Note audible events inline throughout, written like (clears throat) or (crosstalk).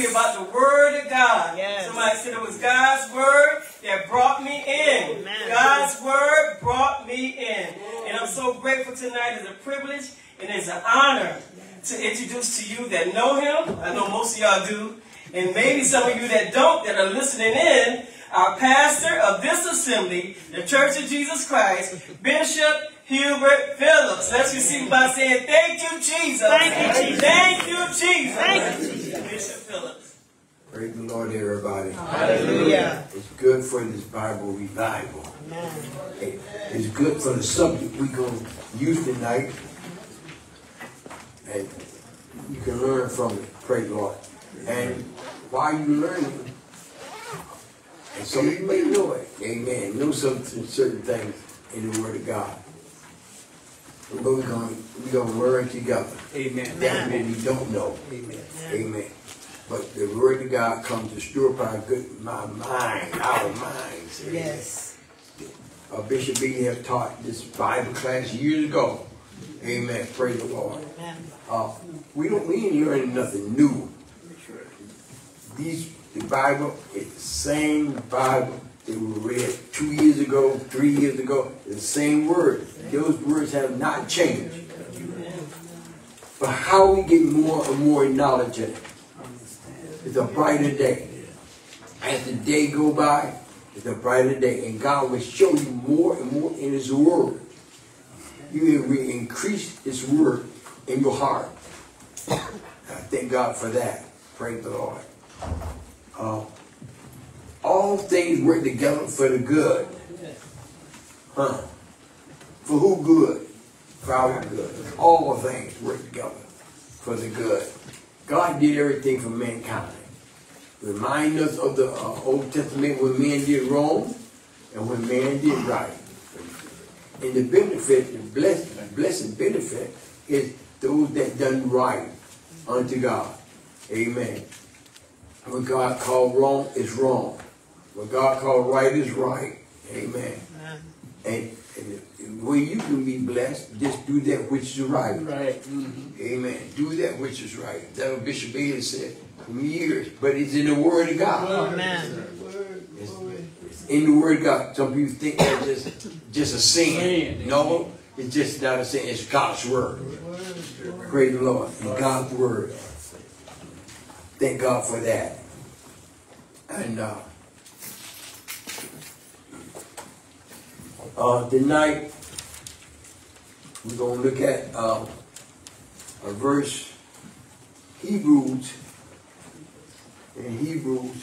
about the Word of God. Yes. Somebody said it was God's Word that brought me in. Amen. God's Word brought me in. And I'm so grateful tonight. It's a privilege and it's an honor to introduce to you that know Him. I know most of y'all do. And maybe some of you that don't, that are listening in, our pastor of this assembly, the Church of Jesus Christ, Bishop Hubert Phillips. Let's receive by saying, Thank you, Jesus. Thank you, Jesus. Thank you, Jesus. Thank you, Jesus. Bishop Phillips. Praise the Lord, everybody. Hallelujah. It's good for this Bible revival. Amen. It's good for the subject we're going to use tonight. And you can learn from it. Praise the Lord. And while you learning, and some of you may know it, amen, know some certain things in the Word of God. But we're going we're going to learn together. Amen. That what we don't know. Amen. Amen. But the word of God comes to stir up our good, my mind, our minds. Amen. Yes. Uh, Bishop B have taught this Bible class years ago. Amen. Praise the Lord. Amen. Uh, we don't we ain't learning nothing new. These the Bible is the same Bible that we read two years ago, three years ago. The same word. Those words have not changed. But how we get more and more knowledge in it? It's a brighter day. As the day go by, it's a brighter day, and God will show you more and more in His Word. You will increase His Word in your heart. (coughs) I thank God for that. Praise the Lord. Uh, all things work together for the good. Huh? For who good? For our good. All things work together for the good. God did everything for mankind. Remind us of the uh, Old Testament when men did wrong and when man did right. And the benefit, the blessed, blessed benefit is those that done right unto God. Amen. What God called wrong is wrong. What God called right is right. Amen. Amen. And, and the way you can be blessed, just do that which is right. Right. Mhm. Amen. Do that which is right. That's what Bishop Bailey said for years. But it's in the Word of God. Amen. It's, it's in the Word of God. Some people think that's just just a sin. Sin. No, it's just not a sin. It's God's Word. Praise the Lord. It's God's Word. Thank God for that. And uh, uh, tonight we're going to look at uh, a verse, Hebrews, in Hebrews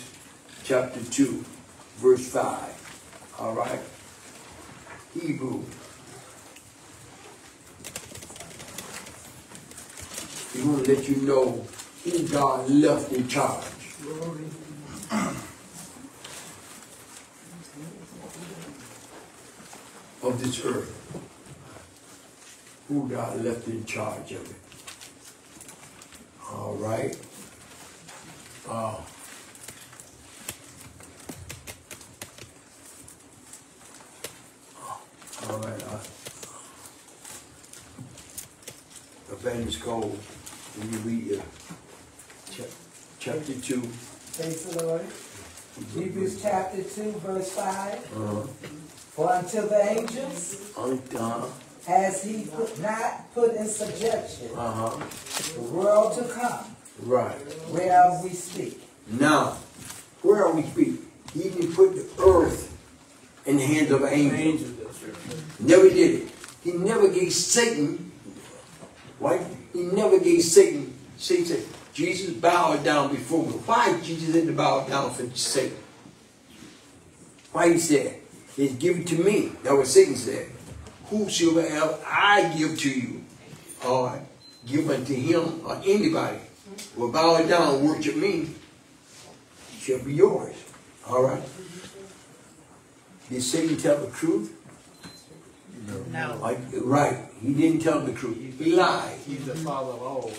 chapter 2, verse 5. All right? Hebrews. We're going to let you know who God left in charge. Of this earth. Who God left in charge of it. All right. Uh, all right. Uh, Cole, will you read uh, chap- chapter 2? Praise the Lord. Hebrews chapter 2, verse 5. Uh, For until the angels uh, has he put, not put in subjection uh-huh. the world to come, Right. whereof we speak. Now, where are we speak? He didn't put the earth in the hands of an angel. Angels. Never did it. He never gave Satan, right? He never gave Satan, Satan said, Jesus bowed down before me. Why Jesus didn't bow down for Satan? Why he said, it's given to me. That was Satan said. Whosoever I give to you, or give unto him, or anybody, will bow down and worship me, shall be yours. All right? Did Satan tell the truth? No. Like, right. He didn't tell the truth. He lied. He's the father of all.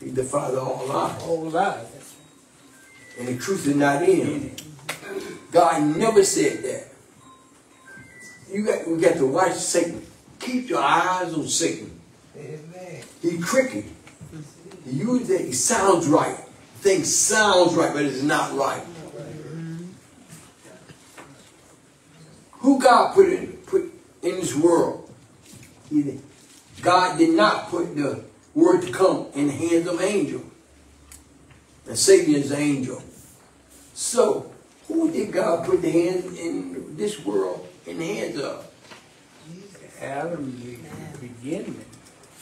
He's the father of all lies. All lies. And the truth is not in him. God never said that. You got we got to watch Satan. Keep your eyes on Satan. Amen. He crooked. He that. It sounds right. Things sounds right, but it's not right. Who God put in put in this world? God did not put the word to come in the hands of angel. And Satan is an angel. So, who did God put the hands in this world in the hands of? Adam, in the beginning.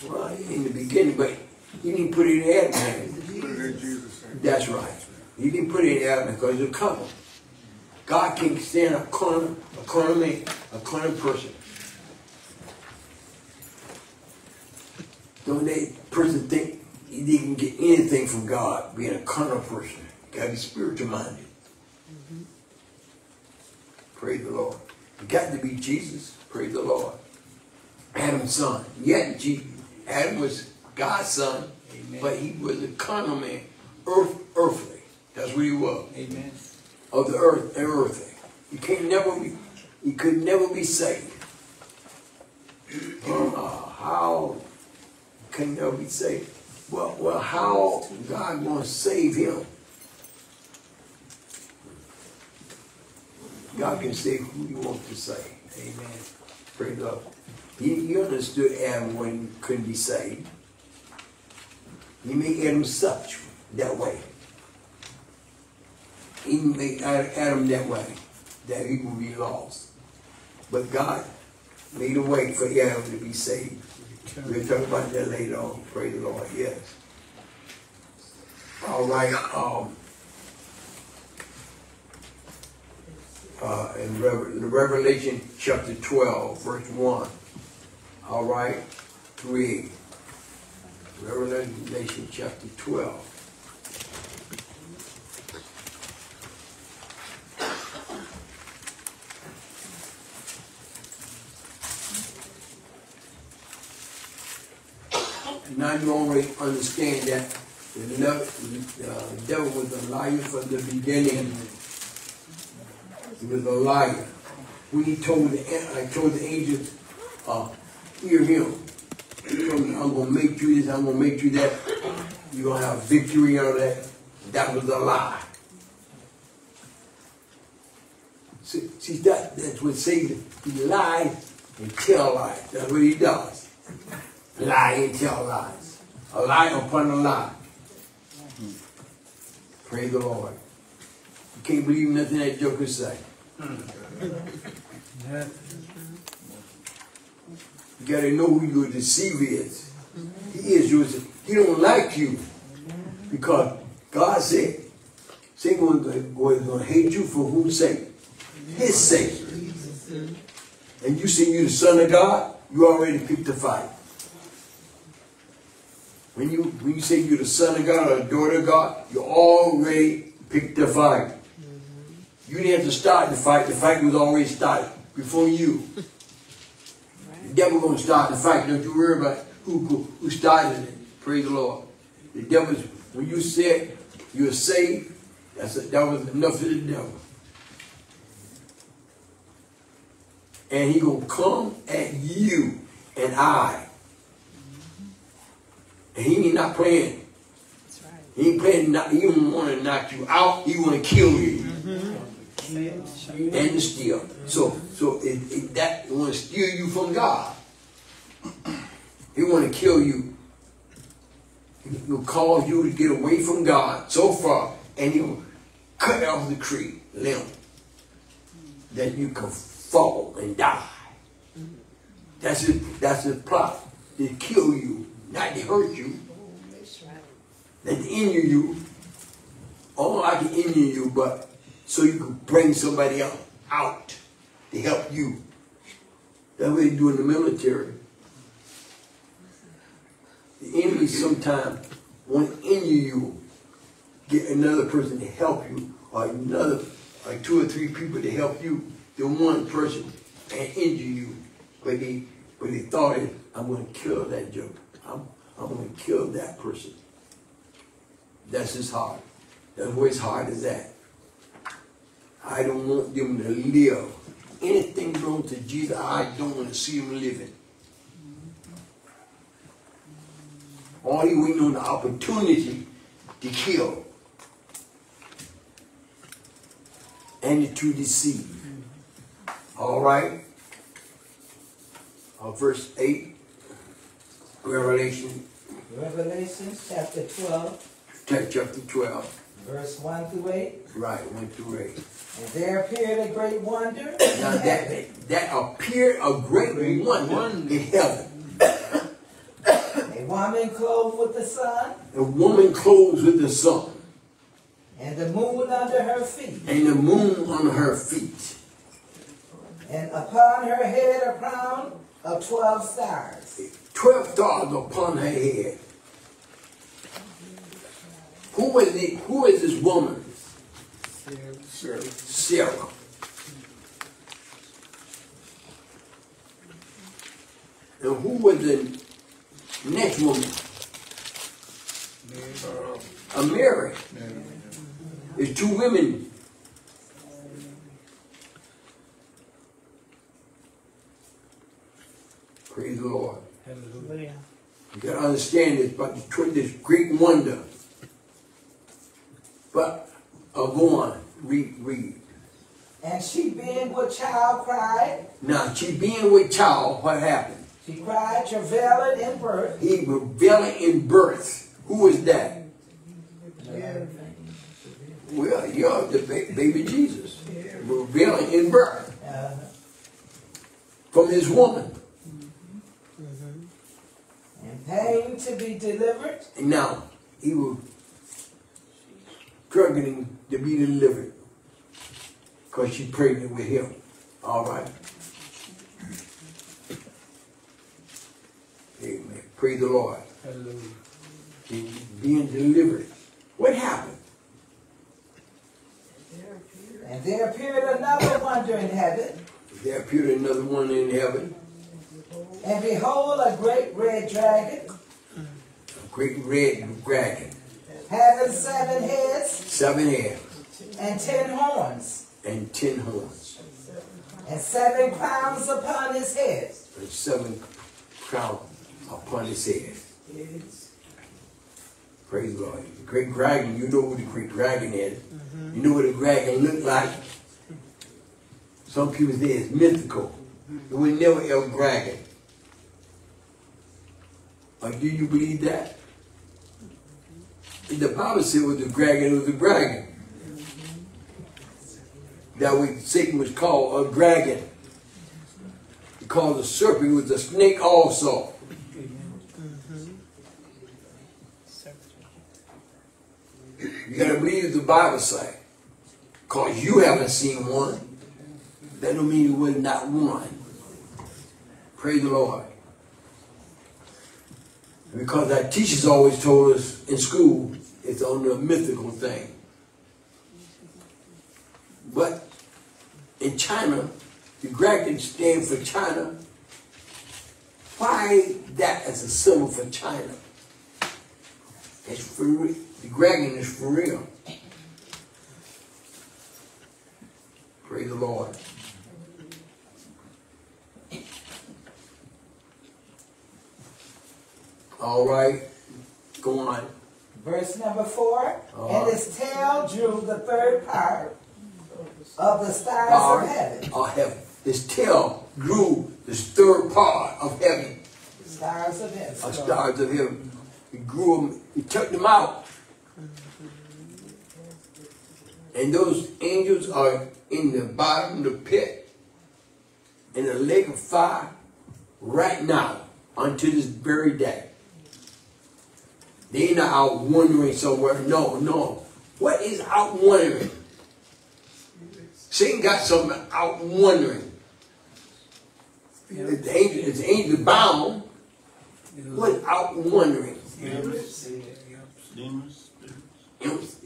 Well, in the beginning, but he didn't put it in Adam's hands. Put it in Jesus' name. That's right. He didn't put it in Adam because it's a color. God can't stand a corner, a corner man, a corner person. Don't that person think he didn't get anything from God being a carnal person? Gotta be spiritual minded. Praise the Lord. You got to be Jesus. Praise the Lord. Adam's son. Yet Je- Adam was God's son, Amen. but he was a carnal man, earth, earthly. That's what he was Amen. of the earth and earthly. You can never be, you could never be saved. Uh, how can never be saved? Well, well, how God gonna save him? God can say who you want to say. Amen. Praise God. He, he understood Adam when he couldn't be saved. He made Adam such that way. He made Ad- Adam that way, that he would be lost. But God made a way for Adam to be saved. We'll talk about that later on. Praise the Lord. Yes. All right. Um, uh, in Rev- Revelation chapter 12, verse 1. All right. Read. Revelation chapter 12. Now you already understand that the devil, uh, the devil was a liar from the beginning. He was a liar. When he told the I told the angels, uh, hear him. He told me, I'm gonna make you this, I'm gonna make you that. You're gonna have victory on that. That was a lie. See, see that that's what Satan he lies and tell lies. That's what he does. Lie and tell lies. A lie upon a lie. Praise the Lord. You can't believe nothing that joker say. You gotta know who your deceiver is. He is yours. He don't like you. Because God said, Satan was gonna, hate you for whose sake? His sake. And you say you're the son of God, you already picked a fight. When you when you say you're the son of God or the daughter of God, you already picked the fight. You didn't have to start the fight. The fight was already started before you. The devil gonna start the fight. Don't you worry about who who, who started it. Praise the Lord. The devil's when you said you're saved, that's that was enough for the devil. And he gonna come at you and I. And he ain't not playing. That's right. He ain't playing. Not, he don't want to knock you out. He want to kill you mm-hmm. And steal. So, so it, it, that want to steal you from God. He want to kill you. He will cause you to get away from God so far, and he will cut off the tree limb that you can fall and die. That's his, that's his plot to kill you, not to hurt you that injure you, all I can injure you, but so you can bring somebody else out to help you. That's what they do in the military. The enemy sometimes want injure you, get another person to help you, or another, like two or three people to help you, the one person and injure you. But they, but they thought, it, I'm going to kill that joker. I'm, I'm going to kill that person. That's his heart. That's where his heart is at. I don't want them to live. Anything wrong to Jesus, I don't want to see them living. All he waiting on the opportunity to kill and to deceive. All right. Uh, verse 8, Revelation Revelation chapter twelve, chapter 12. Verse one through eight. Right, 1 through 8. And there appeared a great wonder. Now that, that appeared a great wonder in heaven. A woman clothed with the sun, A woman clothed with the sun, and the moon under her feet, and the moon on her feet, and upon her head a crown of twelve stars. twelve stars upon her head. Who is it? Who is this woman? Sarah. And who was the next woman? Uh, Mary. There's two women. Praise the Lord. Hallelujah. You gotta understand this about this, this great wonder. But uh, go on, read, read. And she being with child cried, Now she being with child, what happened? she cried, travailing in birth. He rebelling in birth. Who is that? Well, you're the ba- baby Jesus. Rebelling in birth Uh, from his woman. and pain to be delivered, now he was struggling to be delivered because she pregnant with him. All right. Amen. Praise the Lord. Hallelujah. She being delivered. What happened? and there appeared another wonder in heaven, There appeared another one in heaven, and behold, a great red dragon, a great red dragon, having seven heads seven heads and ten horns, and ten horns, and seven crowns upon his head. and seven crowns upon his head. Praise the Lord. The great dragon, you know who the great dragon is. Mm-hmm. You know what a dragon looked like. Some people say it's mythical. It was never a dragon. Or do you believe that? In the Bible said was a dragon, was a dragon. That way Satan was called a dragon. He called the serpent, was a snake also. You gotta believe the Bible say. Cause you haven't seen one. That don't mean it was not one. Praise the Lord. Because our teachers always told us in school it's only a mythical thing. But in China, the dragon stand for China. Why that as a symbol for China? It's for re- the dragon is for real. Praise the Lord. All right, go on. Verse number four, Uh-huh. and his tail drew the third part of the stars of heaven. of heaven. His tail grew this third part of heaven, Stars of heaven. of stars of heaven. He grew them, he took them out. And those angels are in the bottom of the pit, in the lake of fire, right now, unto this very day. They not out wandering somewhere. No, no. What is out wandering? Satan got something out wandering. The angel, is the angel bound. What out wandering? Demons. Imps,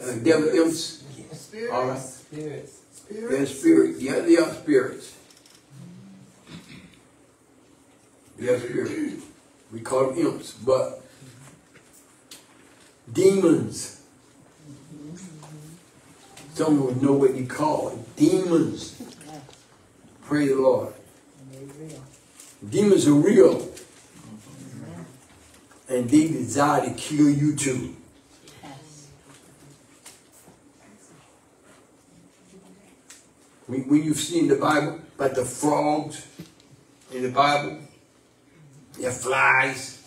uh, devil imps. Spirits. All right. Spirits. They're spirits. Yeah, they are spirits. They are spirits. We call them imps, but demons. Some would know what you call it. Demons. Praise the Lord. Demons are real. And they desire to kill you too. When, when you've seen the Bible, about the frogs in the Bible, they're flies,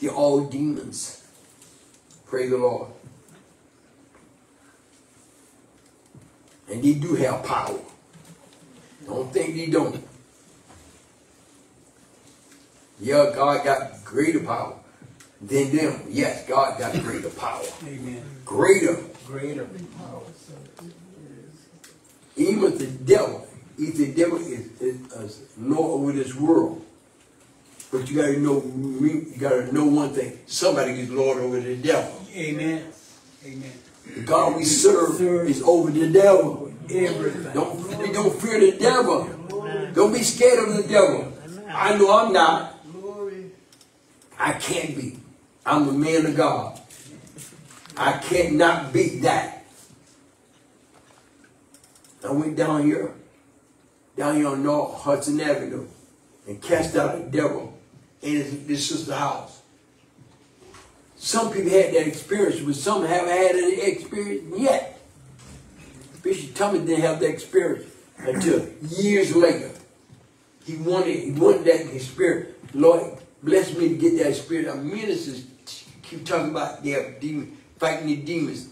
they're all demons. Praise the Lord. And they do have power. Don't think they don't. Yeah, God got greater power than them. Yes, God got greater power. Amen. Greater. Greater power. Even the devil, if the devil is, is, is Lord over this world. But you gotta know, you gotta know one thing. Somebody is Lord over the devil. Amen. Amen. The God we serve is over the devil. Everything. Don't, don't fear the devil. Don't be scared of the devil. I know I'm not. I can't be. I'm a man of God. I cannot beat that. I went down here, down here on North Hudson Avenue, and cast out the devil in his, this sister's house. Some people had that experience, but some haven't had any experience yet. Bishop Thomas didn't have that experience until years later. He wanted, he wanted that experience. Lord, bless me to get that spirit. Our ministers keep talking about their demon, fighting the demons.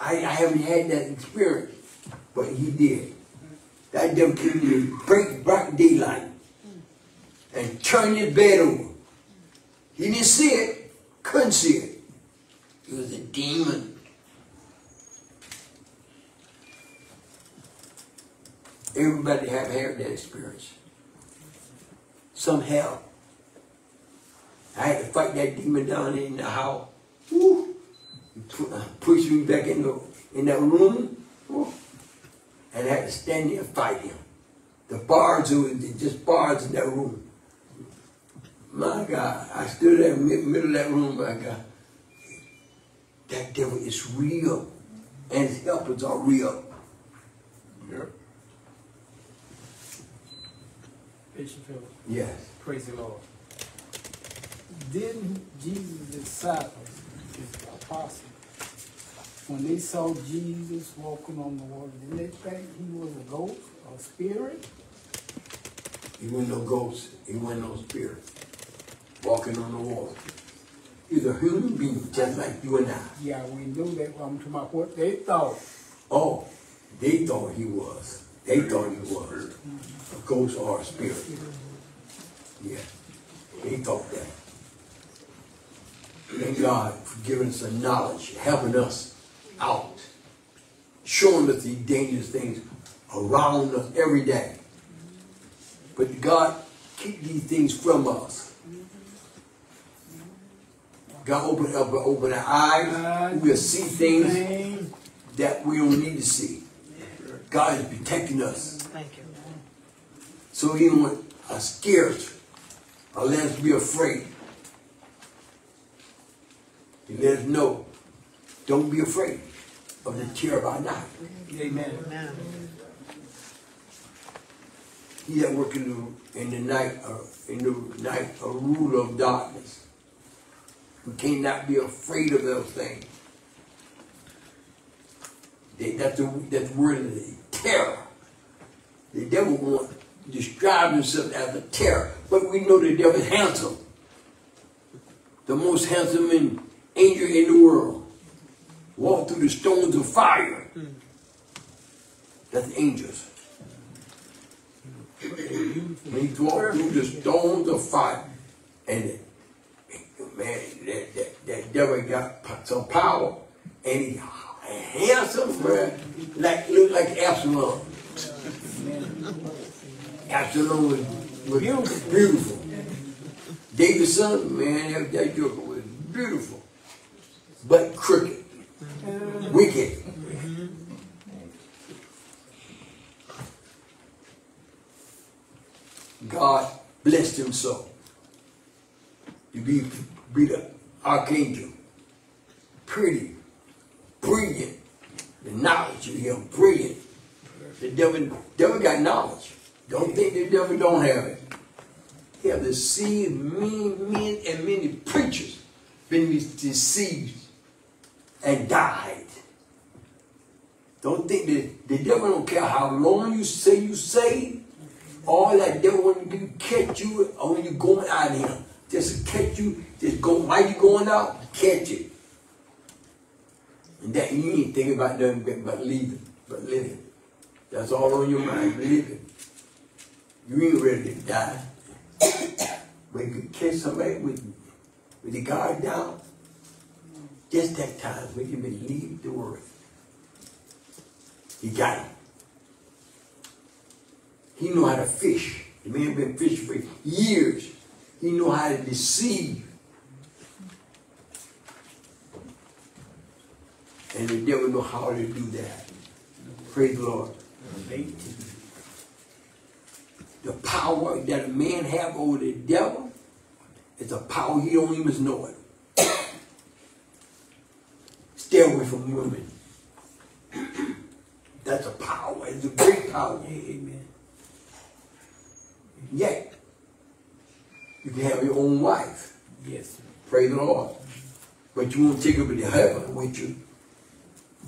I, I haven't had that experience, but he did. That devil came in break bright daylight and turned his bed over. He didn't see it, couldn't see it. It was a demon. Everybody have had that experience. Some have. I had to fight that demon down in the house. Uh, pushed me back in the in that room. Woo. And I had to stand there and fight him. The bars were just bars in that room. My God, I stood there in the middle of that room, my God. That devil is real. And his helpers are real. Yep. Bishop Phillips. Yes. Praise the Lord. Didn't Jesus' disciples, his apostles, when they saw Jesus walking on the water, didn't they think he was a ghost or a spirit? He wasn't no ghost. He wasn't no spirit. Walking on the water. He's a human being just like you and I. Yeah, we knew that. I'm um, talking about what they thought. Oh, they thought he was. They thought he was a ghost or a spirit. Yeah, they thought that. Thank God for giving us the knowledge, helping us out, showing us the dangerous things around us every day. But God keep these things from us. God open up, open our eyes. We'll see things Name, that we don't need to see. God is protecting us. Thank you. So he don't want us scared or let us be afraid. He let us know, don't be afraid of the terror by night. amen. Amen. He that work in the, in the night, uh, in the night, a ruler of darkness. We cannot be afraid of those things. That's the that's the word of the terror. The devil want to describe himself as a terror, but we know the devil is handsome, the most handsome angel in the world. Walk through the stones of fire. That's angels. When he walked through the stones of fire, and man, that, that, that devil got some power, and he handsome, man, like look like Absalom. Absalom was, was beautiful. beautiful. David's son, man, that, that joker was beautiful, but crooked, wicked. God blessed him so. To be, be the archangel. Pretty, brilliant. The knowledge of him, brilliant. The devil, devil got knowledge. Don't think the devil don't have it. He seed of many men and many preachers been deceived and died. Don't think that the devil don't care how long you say you saved. All that devil to do catch you when you going out of here. Just catch you, just go while you going out, catch it. And that you ain't thinking about nothing but- but leaving, but living. That's all on your mind, living. You ain't ready to die. (coughs) When you catch somebody with, with the guard down, just that time you may leave the world. He got it. He know how to fish. The man been fishing for years. He know how to deceive. And the devil know how to do that. Praise the Lord. The power that a man have over the devil is a power he don't even know it. Stay away from women. That's a power. It's a great power. Amen. Yet, you can have your own wife. Yes. Praise the Lord. But you won't take her to heaven with you.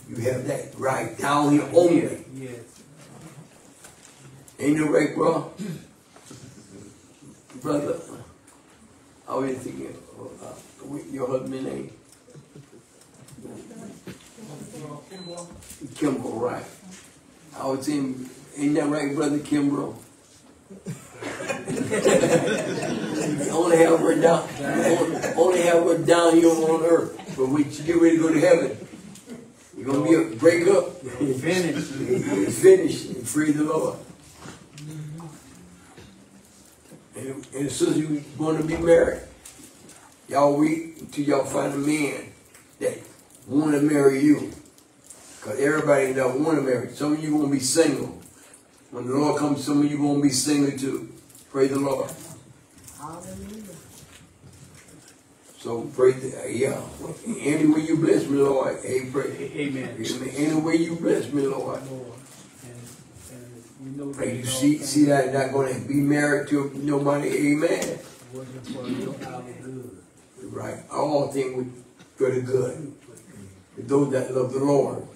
You have that right down here only. Yes. Ain't no right, bro? Brother, I was thinking, uh, your husband name? Kimball, right. I was saying, ain't that right, brother Kimball? (laughs) only have her down, only, only have her down here on earth. But we you get ready to go to heaven, you're gonna be a break up. Finished. It's (laughs) finished. Praise the Lord. And, and as soon as you want to be married, y'all wait until y'all find a man that want to marry you. Because everybody don't want to marry. Some of you going to be single. When the Lord comes, some of you won't be single too. Praise the Lord. Hallelujah. So praise the, yeah. Any way you bless me, Lord. Hey, pray. Amen. Any way you bless me, Lord. Lord. And, and we know that And you see, see that not gonna be married to nobody, amen. Working for your our good. Right, all things for the good. Those that love the Lord,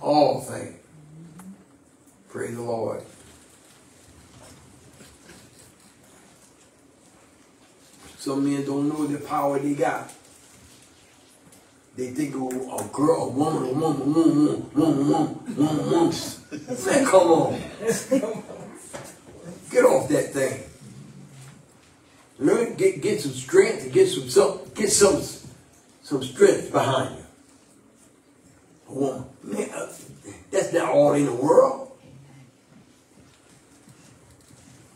all things. Praise the Lord. Some men don't know the power they got. They think oh, a girl, a woman, a woman, a woman, woman, woman, woman, woman, woman. Man, come on. Get off that thing. Learn, get get some strength, and get some some get some some strength behind you. A woman, man, uh, that's not all in the world.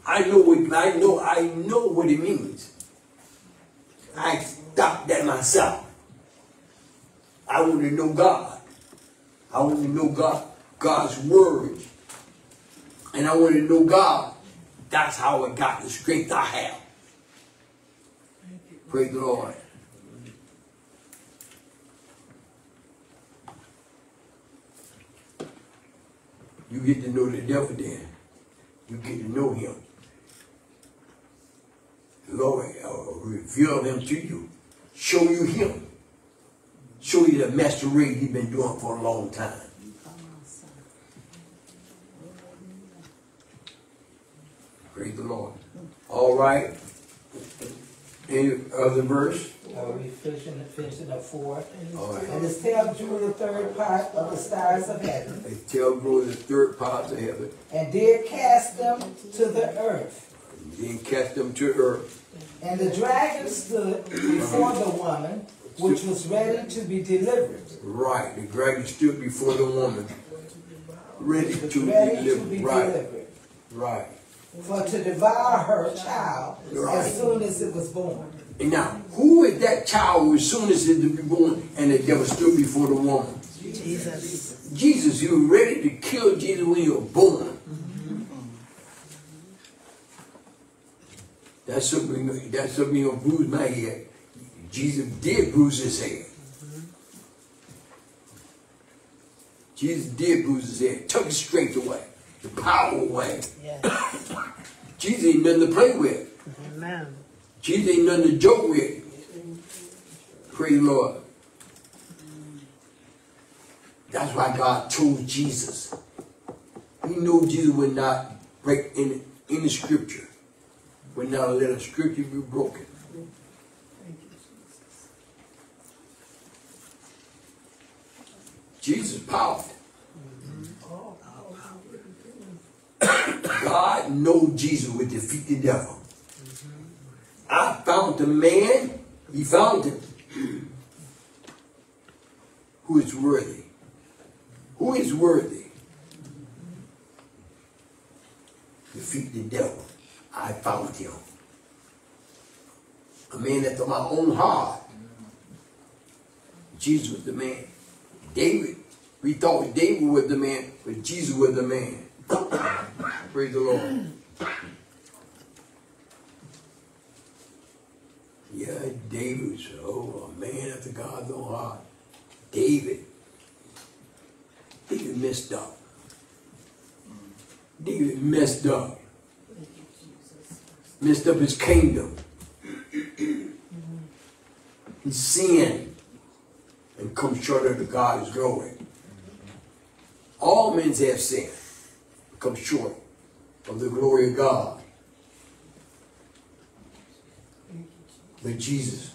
I know what I know. I know what it means. I stopped that myself. I want to know God. I want to know God, God's word, and I want to know God. That's how I got the strength I have. Praise the Lord. You get to know the devil then. You get to know him. Lord uh, reveal him to you. Show you him. Show you the masquerade he's been doing for a long time. Praise the Lord. All right. Any other verse? Are we finishing, finishing up four? All right. And it's tell Drew the third part of the stars of heaven, They tell glory the third part of heaven. and did cast them to the earth. Then cast them to earth. And the dragon stood before the woman, which was ready to be delivered. Right. The dragon stood before the woman. Ready to be Ready to delivered. be Right. delivered. Right. For to devour her child Right. as soon as it was born. And now, who is that child as soon as it be born and the devil stood before the woman? Jesus. Jesus, you were ready to kill Jesus when you were born. That's something that's something gonna bruise my head. Jesus did bruise his head. Jesus did bruise his head, took his strength away, the power away. Yes. Jesus ain't nothing to play with. Amen. Jesus ain't nothing to joke with. Praise Lord. That's why God chose Jesus. He knew Jesus would not break in any scripture. Would not let a scripture be broken. Jesus mm-hmm. oh, powerful. God knows Jesus would defeat the devil. Mm-hmm. I found the man, he found him, who is worthy. Who is worthy? Mm-hmm. Defeat the devil. I found him. A man after my own heart. Jesus was the man. David, we thought David was the man, but Jesus was the man. (coughs) Praise the Lord. Yeah, David was oh, a man after God's own heart. David. David messed up. David messed up. Messed up his kingdom. He sinned and come short of the God's glory. All men have sinned, come short of the glory of God. But Jesus,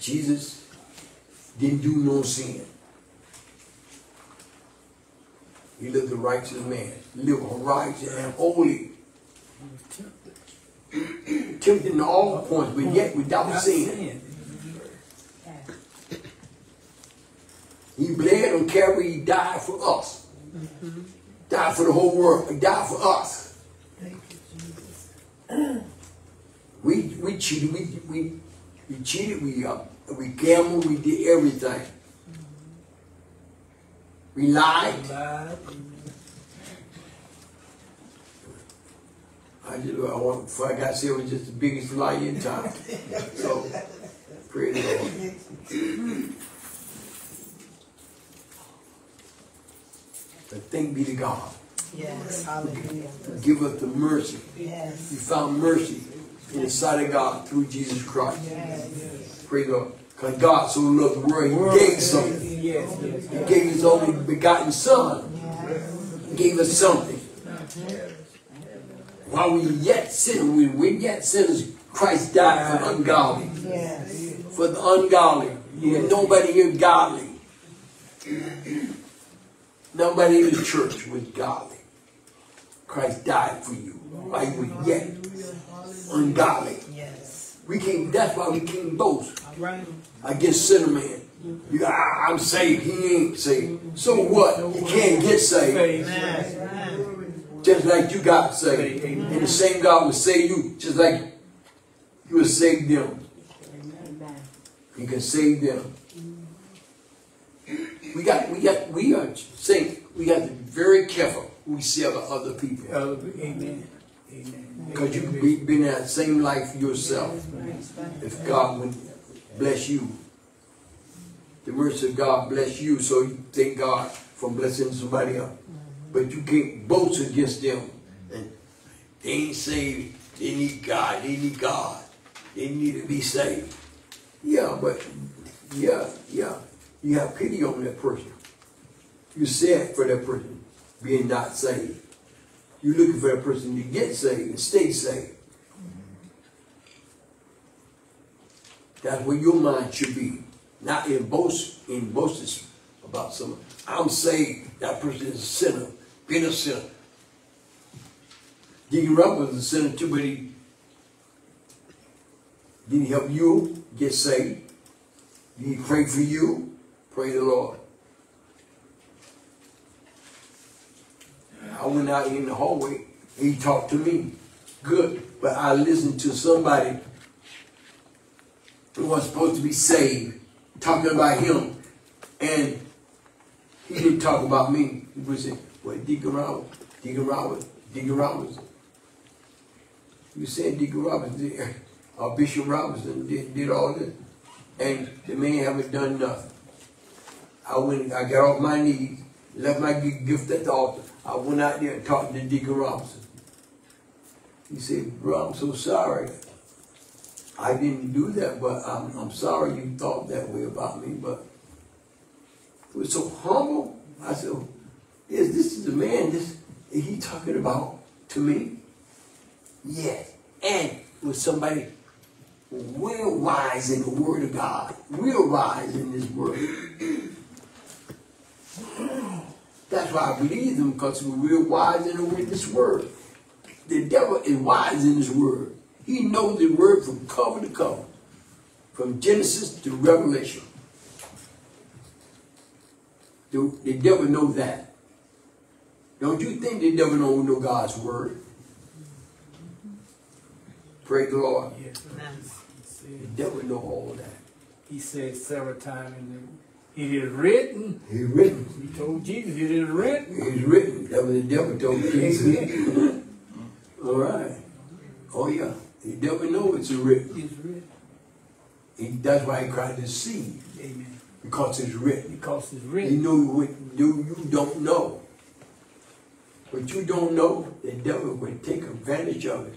Jesus didn't do no sin. He lived a righteous man, lived a righteous and holy, tempted in all points, but yet without sin. He bled on Calvary, he died for us. Died for the whole world. He died for us. We we cheated, we we we cheated, we uh, we gambled, we did everything. We lied. I just I want before I got saved, I was just the biggest liar in town. So praise the Lord. But thank be to God. Yes, hallelujah. Give us the mercy. Yes, We found mercy in the sight of God through Jesus Christ. yes, Praise God. Because God so loved the world, He gave something. Yes, yes. He gave His only begotten Son. Yes. He gave us something. Mm-hmm. While we yet sin, we we yet sinners, Christ died for the ungodly. yes. For the ungodly. Nobody here godly. Nobody in the church was godly. Christ died for you while you were yet ungodly. Yes. We can't, that's why we can't boast Right. against sinner man. You, "Ah, I'm saved, he ain't saved. So what? He can't get saved. Just like you got saved. And the same God will save you, just like you will save them. He can save them. We got, we got, we are saying, we got to be very careful who we say about other people. Amen. Amen. Because you can be, been in that same life yourself. If God would bless you. The mercy of God bless you, so you thank God for blessing somebody else. But you can't boast against them. And they ain't saved. They need God. They need God. They need to be saved. Yeah, but yeah, yeah. You have pity on that person. You sad for that person being not saved. You're looking for that person to get saved and stay saved. That's where your mind should be. Not in boast in boasting about someone. I'm saved. That person is a sinner. Been a sinner. Deacon Robert was a sinner too, but he did he help you get saved? Did he pray for you? Pray the Lord. I went out in the hallway and he talked to me. Good. But I listened to somebody who was supposed to be saved talking about him. And he didn't talk about me. He was saying, well, Deacon Roberts, Deacon Roberts, Deacon. He was saying Deacon did- uh, Bishop Robinson did, did all this. And the man haven't done nothing. I went, I got off my knees, left my gift at the altar. I went out there and talked to Deacon Robinson. He said, bro, I'm so sorry. I didn't do that, but I'm, I'm sorry you thought that way about me, but it was so humble. I said, yes, this is the man, this, he talking about to me? Yes. And with somebody real wise in the word of God, real wise in this word. That's why I believe them, because we're real wise in the word, this word. The devil is wise in his word. He knows the word from cover to cover, from Genesis to Revelation. The, the devil knows that. Don't you think the devil don't know God's word? Praise the Lord. Yes. The He devil know all that. he said several times, in the, it is written. He's written. He told Jesus, it is written. He's written. That was the devil told Jesus. (laughs) all right. Oh yeah. The devil know it's written. It's written. He, that's why he cried to see. Amen. Because it's written. Because it's You written. know what you, you don't know. What you don't know, the devil will take advantage of it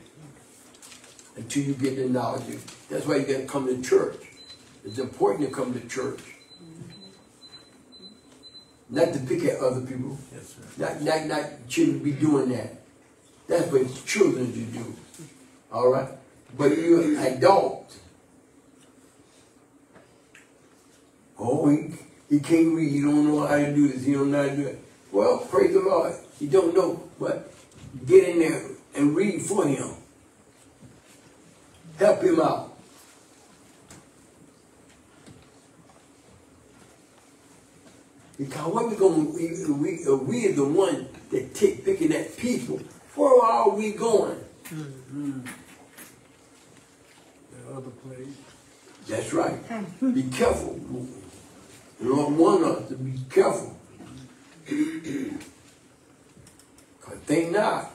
until you get the knowledge. That's why you got to come to church. It's important to come to church. Not to pick at other people. Yes, sir. Not, not, not shouldn't be doing that. That's what children should do. All right? But you're an adult. Oh, he, he can't read. He don't know how to do this. He don't know how to do it. Well, praise the Lord. You don't know, but get in there and read for him. Help him out. Because what we going we we uh, we are the one that take picking at people. Where are we going? The other place. That's right. Be careful. The Lord want us to be careful. (clears throat) Cause think not.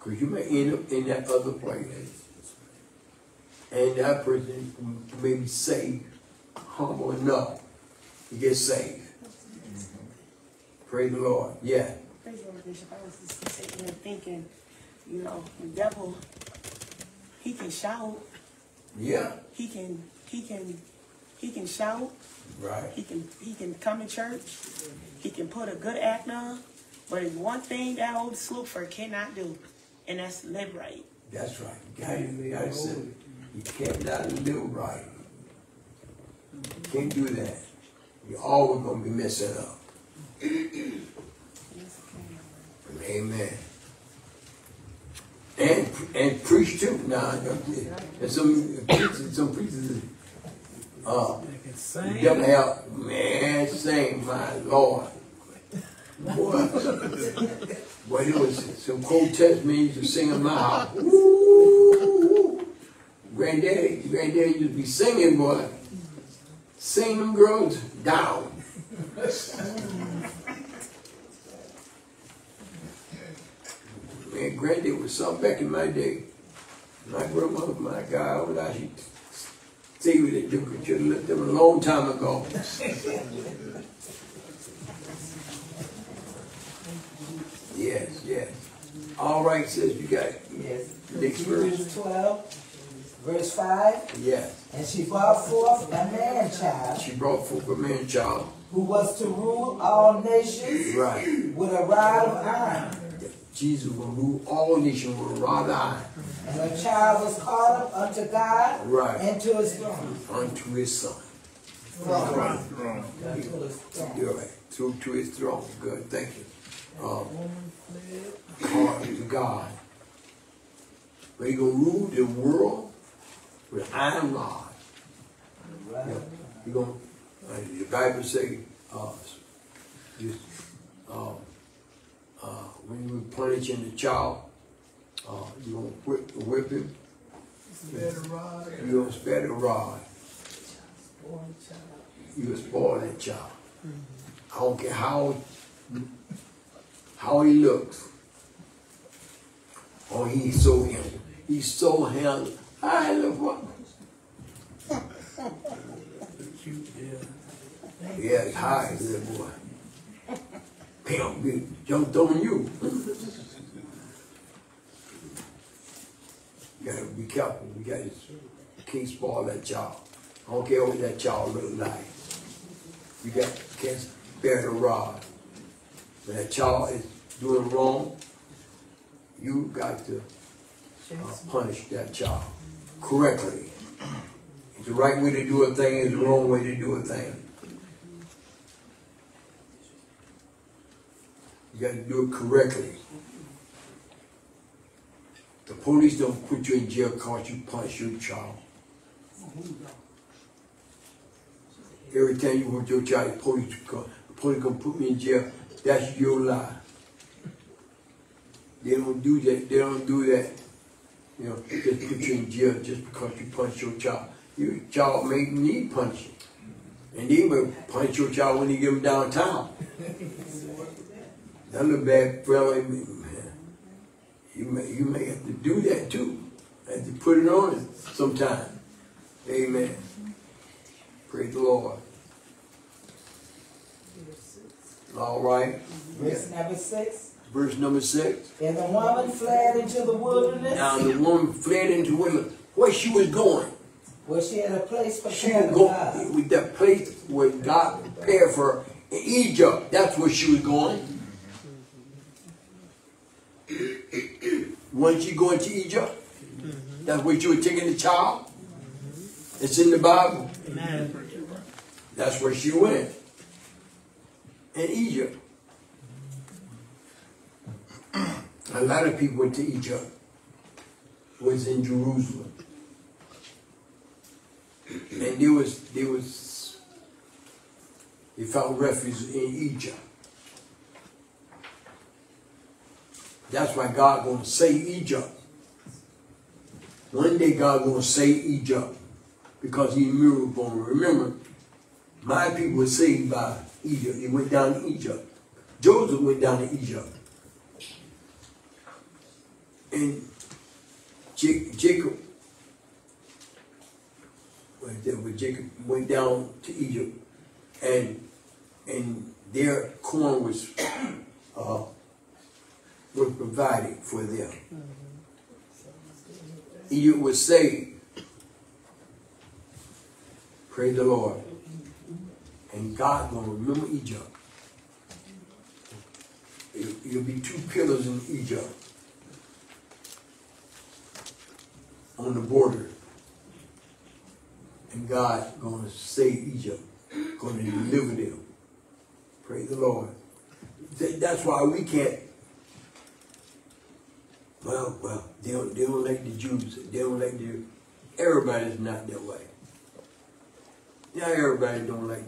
Cause you may end up in that other place. And that person may be saved, humble enough to get saved. Praise the Lord. Yeah. Praise the Lord, Bishop. I was just sitting there thinking, you know, the devil, he can shout, Yeah. he can, he can, he can shout, Right. he can, he can come to church, he can put a good act on, but it's one thing that old Lucifer cannot do, and that's live right. That's right. You got it. You got it. said. You cannot live right. You can't do that. You're always gonna be messing up. Amen. And and preach too. Now, and some preachers, some preachers, uh, They can the sing. devil have man sing, my Lord. Boy, boy, there was some quartet men used to sing in my house. Granddaddy, granddaddy used to be singing, boy. Sing them girls down. Man, granddaddy was something back in my day. My grandmother, my God, when I should see what they do, could you have left them a long time ago. Yes, yes. All right, sis, you got it. Yes. Next verse. Twelve, verse five. Yes. And she brought forth a man child She brought forth a man child. who was to rule all nations Right. with a rod of iron. Jesus will rule all nations with a rod of iron And the child was called up unto God Right. and to his throne. unto his son. Throne. Right. Unto his throne. You're right. Through to his throne. Good, thank you. Um, called to God. But he gonna rule the world with iron rod. Right. He gonna, uh, the Bible say, uh, just, uh, uh, when you punishing the child, uh, you gonna whip, whip him, you gonna spare the rod, you gonna spoil that child. I don't care how, how he looks, or he's so handsome. He's so handsome. I look what. (laughs) Yeah, it's high, little boy. Pimp, he jumped on you. You gotta be careful. careful. We gotta can't spoil that child. I don't care what that child look like. You got, can't bear the rod. When that child is doing wrong, you got to uh, punish that child correctly. It's the right way to do a thing, is the wrong way to do a thing. You got to do it correctly. The police don't put you in jail because you punch your child. Every time you want your child, the police come, the police gonna put me in jail. That's your lie. They don't do that. They don't do that. You know, just put you in jail just because you punch your child. Your child may need punishing. And they will punch your child when you get him downtown. (laughs) Little bad fella, man, you may, you may have to do that too. Have to put it on it sometime. Amen. Praise the Lord. All right. Verse number six. Verse number six. And the woman fled into the wilderness Now the woman fled into women. Where she was going. where she had a place for She was God. going with that place where God prepared for her in Egypt. That's where she was going. Wasn't she going to Egypt? That's where she was taking the child. It's in the Bible. That's where she went. In Egypt. A lot of people went to Egypt. Was in Jerusalem. And there was there was they found refuge in Egypt. That's why God gonna save Egypt. One day God gonna save Egypt because He knew we gonna remember. My people were saved by Egypt. They went down to Egypt. Joseph went down to Egypt. And Jacob Jacob went down to Egypt and and their corn was uh, was provided for them. You was saved. Praise the Lord. And God gonna remember Egypt. It'll be two pillars in Egypt on the border and God gonna save Egypt, gonna deliver them. Praise the Lord. That's why we can't. Well, well, they don't, they don't like the Jews. They don't like the. Everybody's not that way. Yeah, everybody don't like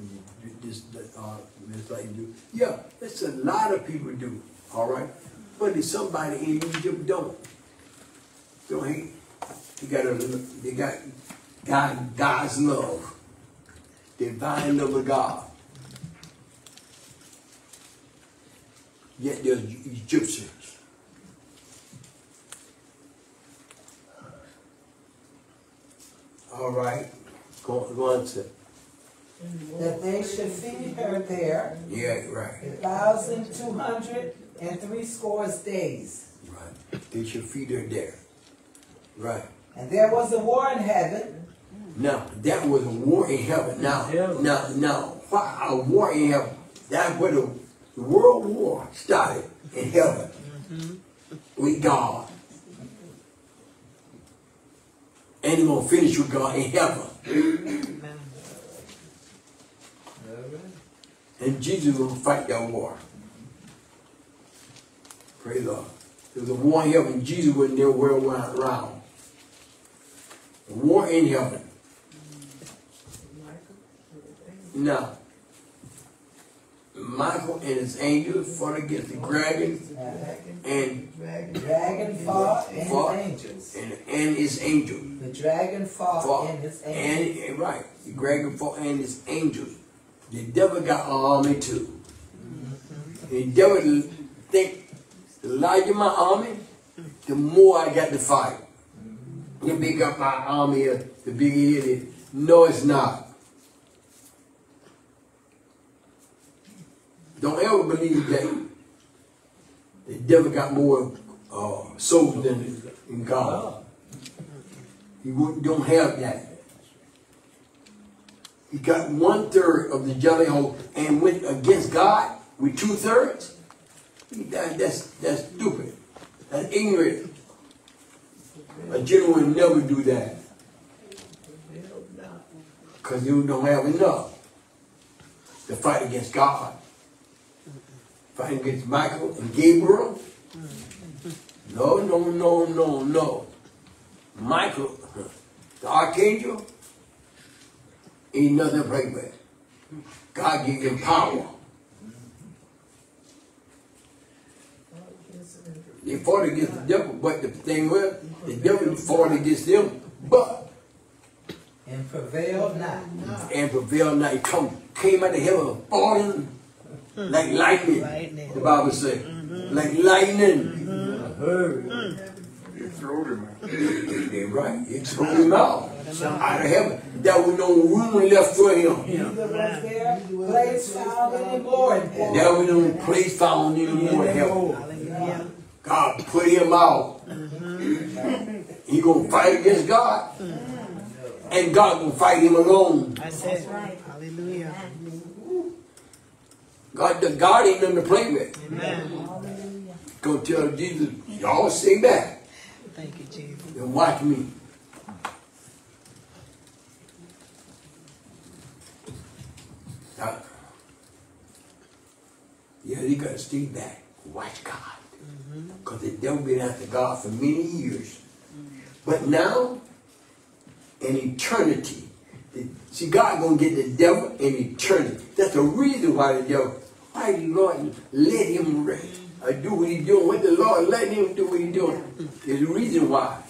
this, uh, this like do. Yeah, that's a lot of people do. All right, but there's somebody in Egypt don't. Don't hate. You got a, they got God, God's love, divine love of God. Yet they're Egyptians. All right, go, go on to That they should feed her there yeah, right, a thousand two hundred and three scores days. right. They should feed her there. Right. And there was a war in heaven, Now that was a war in heaven. Now, now, now, why a war in heaven? That's where the, the world war started in heaven mm-hmm. with God, and it's gonna finish with God in heaven. And Jesus will fight that war. Praise God. There's a war in heaven. Jesus wasn't there worldwide around. War in heaven. Now, Michael and his angels fought against the dragon and dragon fought and Fought. his angels. and, and his angels. The dragon fought, Fought. and his angels. And, and right, the dragon fought and his angels. The devil got an army too. The devil think the larger my army, the more I got to fight. The bigger my army the bigger it is. No, it's not. Don't ever believe that the devil got more uh, souls than, in God. He don't have that. He got one third of the jelly hole and went against God with two thirds. That, that's that's stupid. That's ignorant. A general would never do that. Because you don't have enough to fight against God. Fight against Michael and Gabriel. No, no, no, no, no. Michael, the archangel, ain't nothing to play with. God gave him power. They fought against the devil, but the thing was, the devil fought against them, but And prevailed not. and prevailed not. He come came out of heaven falling Mm-hmm. like lightning. Lightning. The Bible says, mm-hmm. like lightning. Mm-hmm. Mm. You throwed him out. (laughs) They right. He threw him out. Out of heaven. There was no room left for him. Neither was there place found anymore in heaven. There was no place found anymore in heaven. Hallelujah. God put him out. He gonna fight against God. Mm. And God gonna fight him alone. That's it. Hallelujah. God, the God ain't nothing to play with. Amen. Go tell Jesus, y'all stay back Thank you, Jesus. and watch me. Now, yeah, you gotta stay back. Watch God. Mm-hmm. Because the devil been after God for many years. But now, in eternity, see, God gonna get the devil in eternity. That's the reason why the devil, why the Lord let him re- uh, do what he's doing. What the Lord let him do what he's doing. There's a reason why.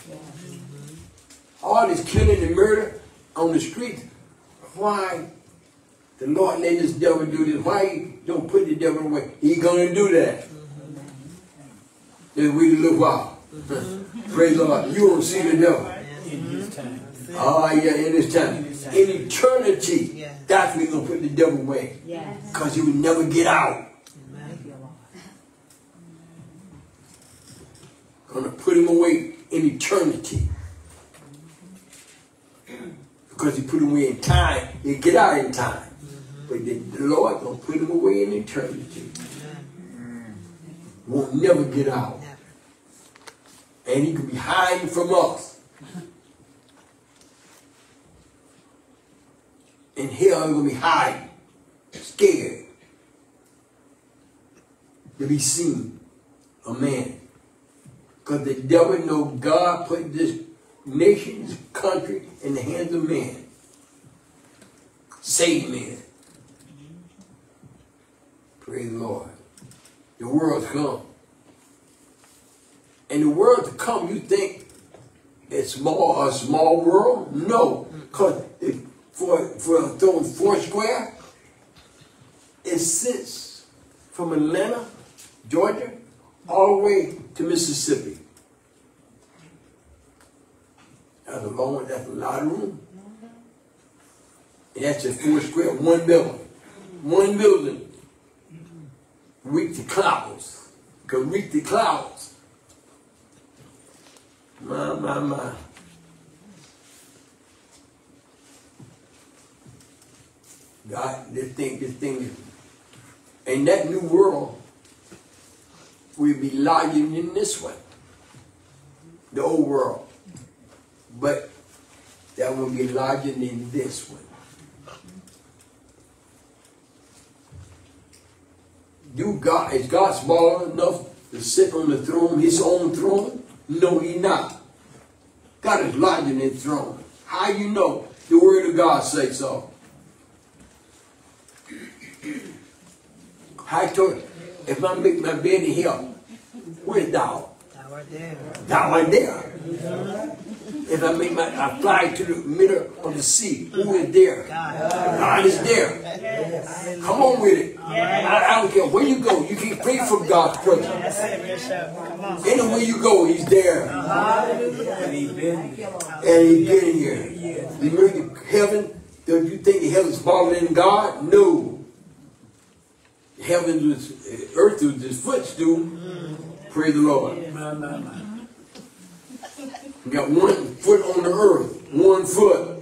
All this killing and murder on the streets, why the Lord let this devil do this? Why don't put the devil away? He gonna do that. Just we little (laughs) while. Praise the Lord. You won't see the devil. In his time. Oh yeah, in time. In eternity, Yeah. that's when he's gonna put the devil away. Yes. Because he will never get out. Gonna put him away in eternity. Because he put him away in time. He'll get out in time. But the, the Lord gonna put him away in eternity. Won't never get out. And he could be hiding from us. In hell, he's gonna be hiding, scared to be seen a man. Because the devil know God put this nation, country in the hands of man. Save men. Praise the Lord. The world's come. And the world to come, you think it's small, a small world? No. Because for, for throwing four square, it sits from Atlanta, Georgia, all the way to Mississippi. That's a long, that's a lot of room. And that's a four square, one building. One building. Reach the clouds. Could reach the clouds. My, my, my. God, this thing, this thing and that new world we'll be larger in this one, the old world. But that will be lodging in this one. Do God is God small enough to sit on the throne, his own throne? No, he not. God is lodging in the throne. How you know? The word of God says so. I told if I make my bed in here, where's thou? Thou art there. Thou art there. If I make my, I fly to the middle of the sea, who is there? God is there. Come on with it. I, I don't care where you go, you can't pray from God's presence. On. Anywhere you go, He's there. And He's been here. And He's getting here. You heaven, don't you think heaven's smaller than God? No. Heaven was, eh, earth was his footstool. Praise the Lord. You got one foot on the earth, one foot.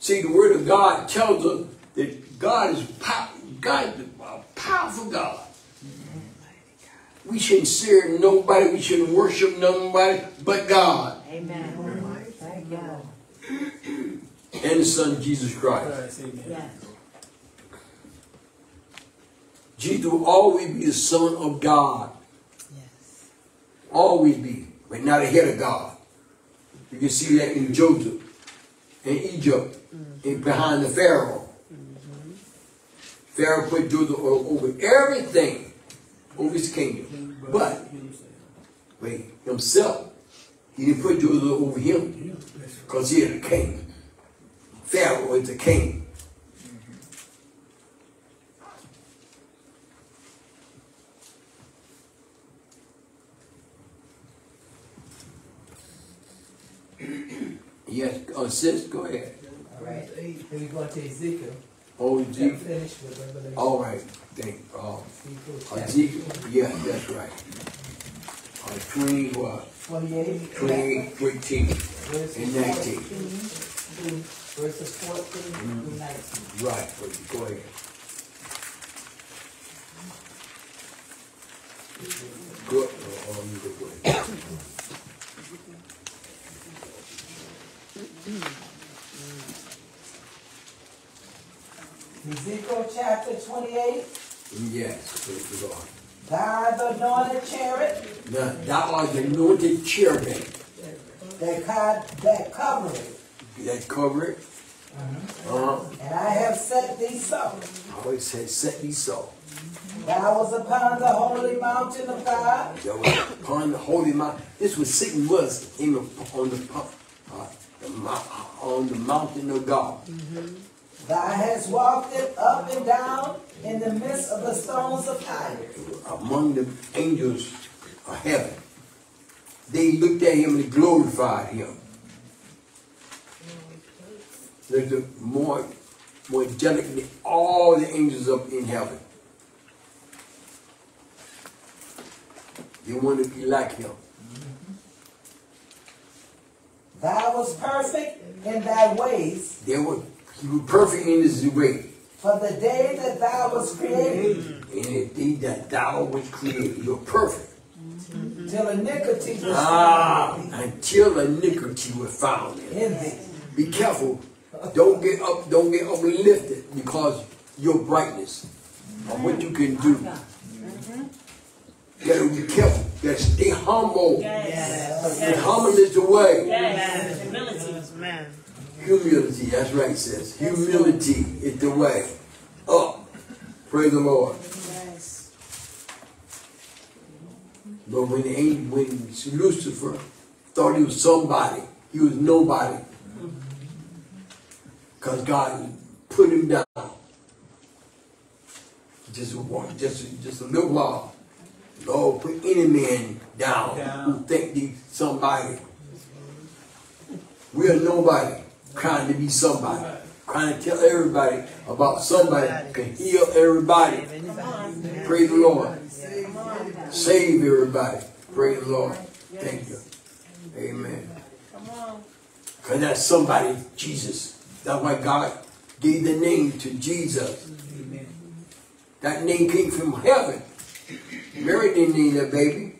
See, the word of God tells us that God is pow- God is a powerful God. We shouldn't serve nobody. We shouldn't worship nobody but God Amen. Thank you, Lord. And the Son Jesus Christ. Christ, amen. Yes. Jesus will always be the Son of God. Yes. Always be, but not ahead of God. You can see that in Joseph, in Egypt, mm-hmm. and behind the Pharaoh. Mm-hmm. Pharaoh put Joseph over everything, over his kingdom. But, wait, himself, he didn't put Joseph over him, because he is a king. Pharaoh is the king. (clears throat) Yes, uh, sis, go ahead. All right, then we go to Ezekiel. Oh, Ezekiel. finished with Revelation. All right, thank, uh, Ezekiel Ezekiel, yeah, that's right. Uh, twenty, what, 28. twenty-eight, thirteen, verses and 19. 14 through- Verses fourteen through mm-hmm. nineteen. right, go ahead. Good, uh, uh, you go ahead. Ezekiel chapter twenty-eight. Yes, praise the Lord. Thou the anointed chariot Now, thou art the anointed cherubim that co- that covereth, that cover it. Uh-huh. and I have set thee so. I always said, set thee so. Thou was upon the holy mountain of God, That was upon the holy mountain. This was Satan was in the, on the, uh, the on the mountain of God. thou hast walked it up and down in the midst of the stones of fire. among the angels of heaven. They looked at him and glorified him. There's a more, more angelic than all the angels up in heaven. They want to be like him. Thou was perfect in thy ways, They were, he was perfect in his way. for the day that thou was created, And the day that thou was created, you're perfect. till iniquity was Ah, found until iniquity was found in in thee. Be careful. Don't get up, don't get uplifted because your brightness of what you can do. You gotta be careful. You gotta stay humble. Yes. And humble is the way. Yes. Humility. Humility, that's right, sis. Humility is the way. Up. Praise the Lord. Yes. But when when Lucifer thought he was somebody, he was nobody. Because God put him down. Just a one, just just a little while. Lord, put any man down, Down. who think they somebody. We are nobody trying to be somebody. Trying to tell everybody about somebody can heal everybody. Praise the Lord. Save everybody. Praise the Lord. Thank you. Amen. Come on. Because that's somebody, Jesus. That's why God gave the name to Jesus. Amen. That name came from heaven. Mary didn't name that baby.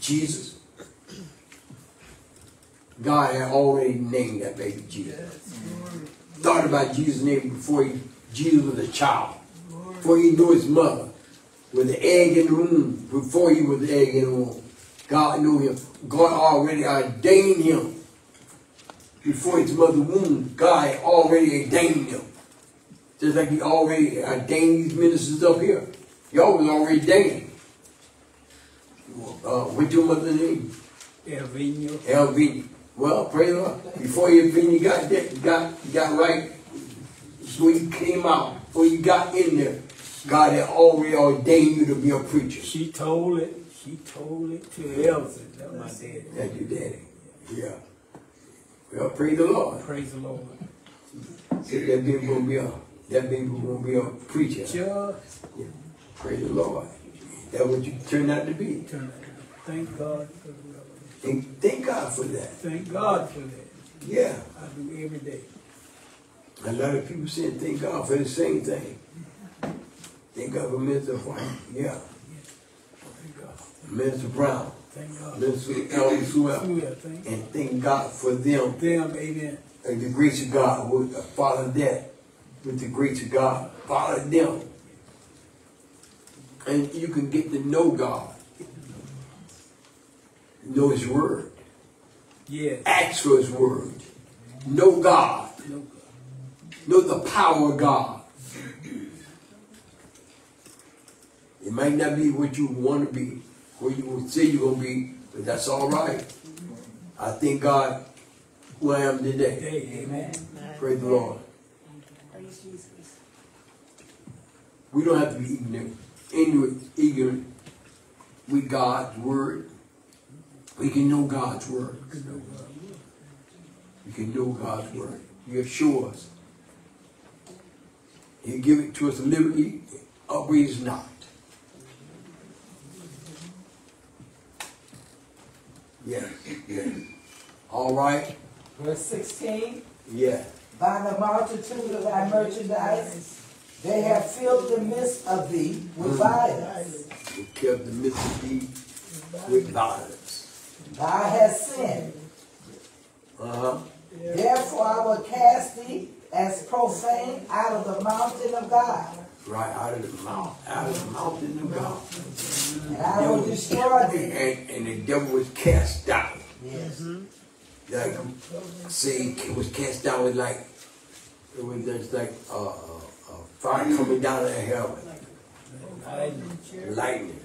Jesus. God had already named that baby Jesus. Thought about Jesus' name before he, Jesus was a child. Before he knew his mother. With the egg in the womb. Before he was the egg in the womb. God knew him. God already ordained him before his mother's womb, God had already ordained him. Just like he already ordained these ministers up here. Y'all was already ordained. Uh, what's your mother's name? Elvino. Elvini. Well, praise the Lord. Before Elvini got that, got, got right, so he came out, or you got in there, God had already ordained you to be a preacher. She told it. She told it to Elsa. That's my daddy. That's your daddy. Yeah. Well, praise the Lord. Praise the Lord. Said that baby gonna be a, that baby gonna be a preacher. Sure. Praise the Lord. That's what you turned out to be. Turn out. Thank God for the. And thank God for that. Thank God for that. Yeah. I do every day. A lot of people saying thank God for the same thing. Thank God for Minister White. Yeah. Thank God. Minister Brown. Thank God. Minister Elder Sewell. Hallelujah. Thank And thank God for them them. Amen. and the grace of God would follow that with the grace of God. Follow them. And you can get to know God. Know His Word. Yes. Ask for His Word. Know God. Know the power of God. It might not be what you want to be, where you would say you're going to be, but that's all right. I thank God who I am today. Amen. Praise the Lord. Praise Jesus. We don't have to be ignorant, ignorant, ignorant with God's word. We can know God's word. Good know God. We can know God's word. He assures us. He'll give it to us liberty, always not. Yeah, yeah. All right? Verse sixteen, Yeah. by the multitude of thy merchandise, they have filled the midst of thee with violence. We kept the Mississippi with violence. Thou hast sinned. Uh-huh. Therefore I will cast thee as profane out of the mountain of God, Right out of the mouth, out of the mountain of God. and I will destroy thee. And, and the devil was cast out. Yes. Like, say, it was cast down with like, it was just like uh, uh, uh, fire coming down out of heaven. Lightning.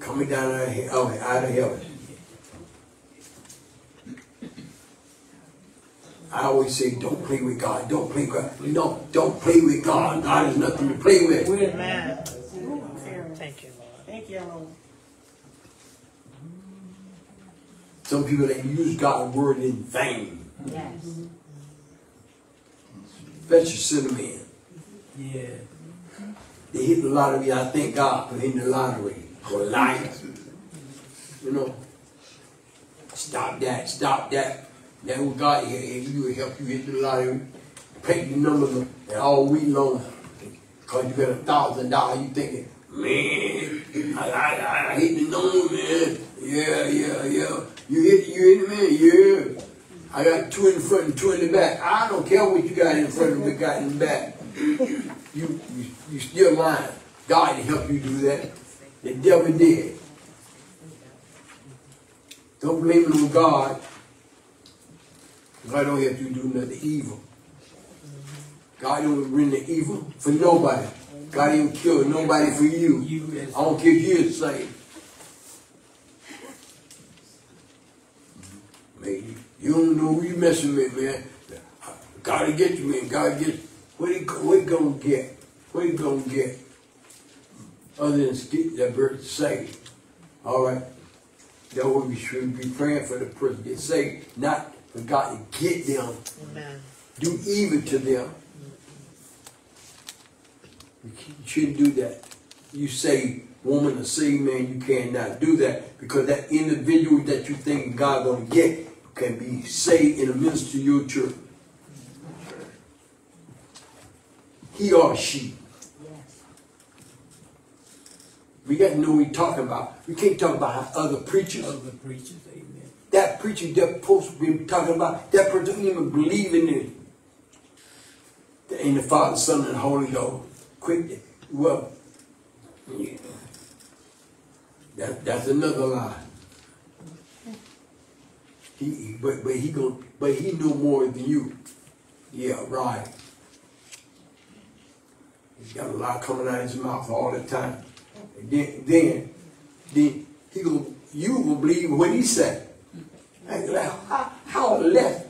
Coming down out of, out of heaven. I always say, don't play with God. Don't play with God. No, don't play with God. God is nothing to play with. Amen. Thank you, Lord. Thank you, Lord. Some people they use God's word in vain. Yes. Especially in. Yeah. They hit the lottery. I thank God for hitting the lottery. For life. You know. Stop that. Stop that. That what God you will help you hit the lottery. Pay the numbers and all week long. Cause you got a thousand dollars. You thinking, man, I, I, I hit the number, man. Yeah, yeah, yeah. You hit, you hit it, man. Yeah. I got two in the front and two in the back. I don't care what you got in front and what you got in the back. You, you, you still lying. God didn't help you do that. The devil did. Don't blame it on God. God don't have to do nothing evil. God don't bring the evil for nobody. God didn't kill nobody for you. You I don't care if you're saved. Man, you don't know who you messing with, man. God will get you, man. God get what he what he gonna get? What he gonna get? Other than get that bird saved. All right. That's what we should be praying for the person to get saved, not for God to get them, Amen. do evil to them. You shouldn't do that. You say woman or say man, you cannot do that because that individual that you think God gonna get can be saved in the ministry of your church. He or she. Yes. We got to know what we're talking about. We can't talk about how other preachers. other preachers. That preacher that supposed to be talking about, that person don't even believe in it. In the Father, Son, and Holy Ghost. Quick, well, yeah. That, that's another lie. He, but, but he go, but he know more than you. Yeah, right. He's got a lot coming out of his mouth all the time. And then, then, then he go, you will believe what he said. Like, how, how left?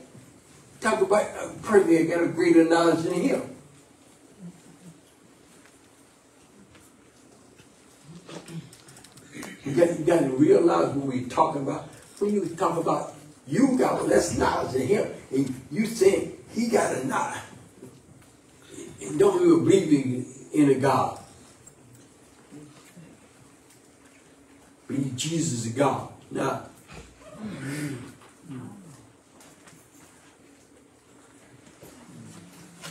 Talk about uh, a person that got a greater knowledge than him. You got, you got to realize what we talking about, when you talk about, you got less knowledge than him, and you saying he got a knowledge. And don't even believe in, in a God. believe Jesus is God. Now,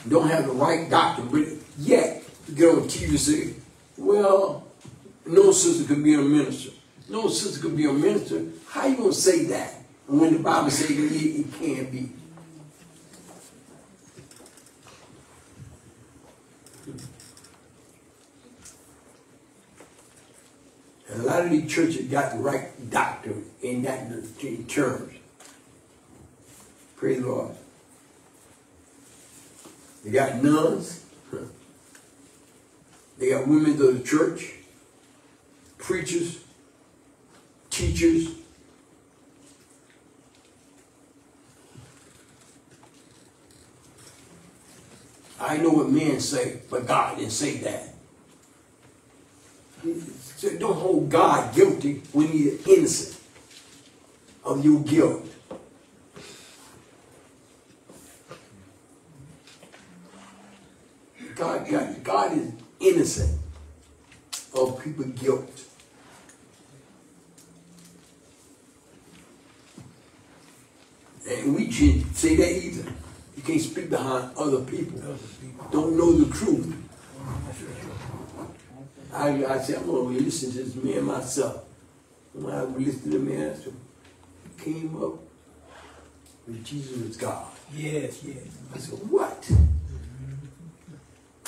don't have the right doctrine, but yet to get on TV and say, well, no sister could be a minister. No sister could be a minister. How you gonna say that when the Bible says it, it can't be? A lot of these churches got the right doctrine in that terms. Praise the Lord. They got nuns. They got women of the church, preachers, teachers. I know what men say, but God didn't say that. Don't hold God guilty when he's innocent of your guilt. God, is innocent of people's guilt. And we shouldn't say that either. You can't speak behind other people. Don't know the truth. I, I said, I'm going to listen to this man myself. When I listened to the man, I said, he came up with Jesus is God. Yes, yes. I said, what?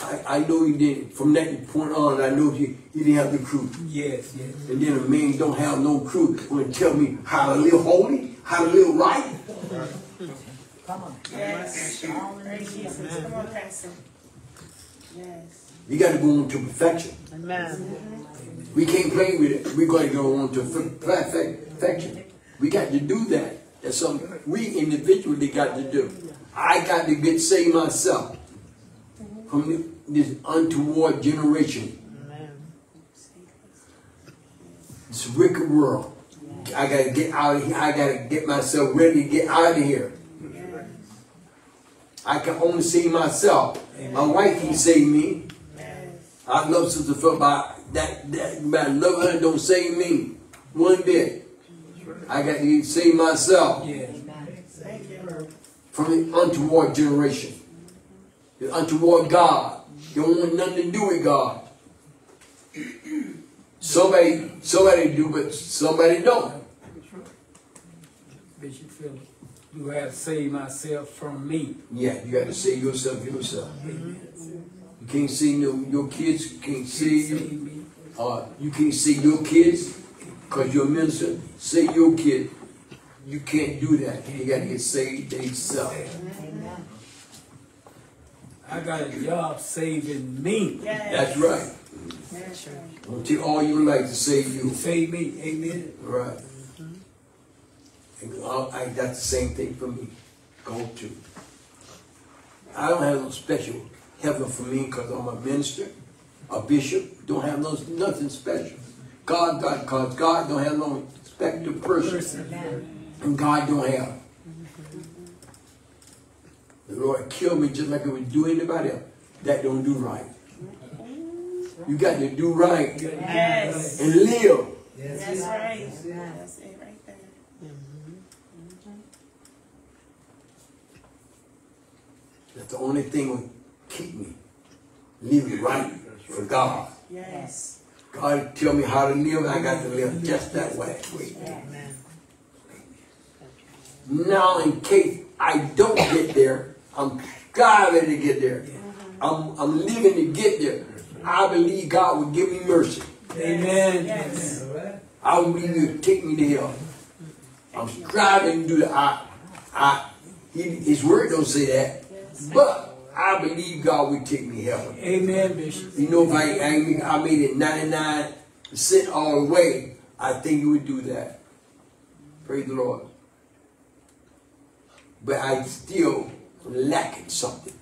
I, I know he didn't. From that point on, I know he, he didn't have the truth. Yes, yes. And then a man don't have no crew truth to tell me how to live holy, how to live right. Come on. Yes. Praise Jesus. Come on, Pastor. Yes. You got to go on to perfection. Amen. We can't play with it. We got to go on to perfect- perfection. We got to do that. That's something we individually got to do. I got to get saved myself from this untoward generation, Amen. this wicked world. I got to get out of here. I got to get myself ready to get out of here. I can only save myself. My wife can save me. I love Sister Phil, but that, that, I love her don't save me one bit. I got to save myself Yes. From the untoward generation. The untoward God. You don't want nothing to do with God. (clears throat) Somebody, somebody do, but somebody don't. Bishop Philip, you have to save myself from me. Yeah, you got to save yourself yourself. You can't see no, your kids, you can't see you. Uh, you can't see your kids because you're a minister. Say your kid. You can't do that. You got to get saved themselves. I got a job saving me. Yes. That's right. That's right. Don't take all your life to save you. Save me. Amen. Right. Mm-hmm. And I, I, that's the same thing for me. Go to. I don't have no special heaven for me because I'm a minister, a bishop. Don't have no nothing special. God, God, because God don't have no respect to person. Person. And God don't have. The Lord killed me just like it would do anybody else. That don't do right. You got to do right Yes. and live. That's right. That's it right there. Mm-hmm. That's the only thing will keep me living right for God. Yes. God tell me how to live, I got to live just that way. Amen. Now, in case I don't get there, I'm striving to get there. I'm, I'm living to get there. I believe God will give me mercy. Amen. Yes. I believe He'll take me to hell. I'm striving to do that. I, I, he, His word don't say that, but I believe God will take me to heaven. Amen, Bishop. You know, if I, I, I made it 99% all the way, I think you would do that. Praise the Lord. But I still lacking something.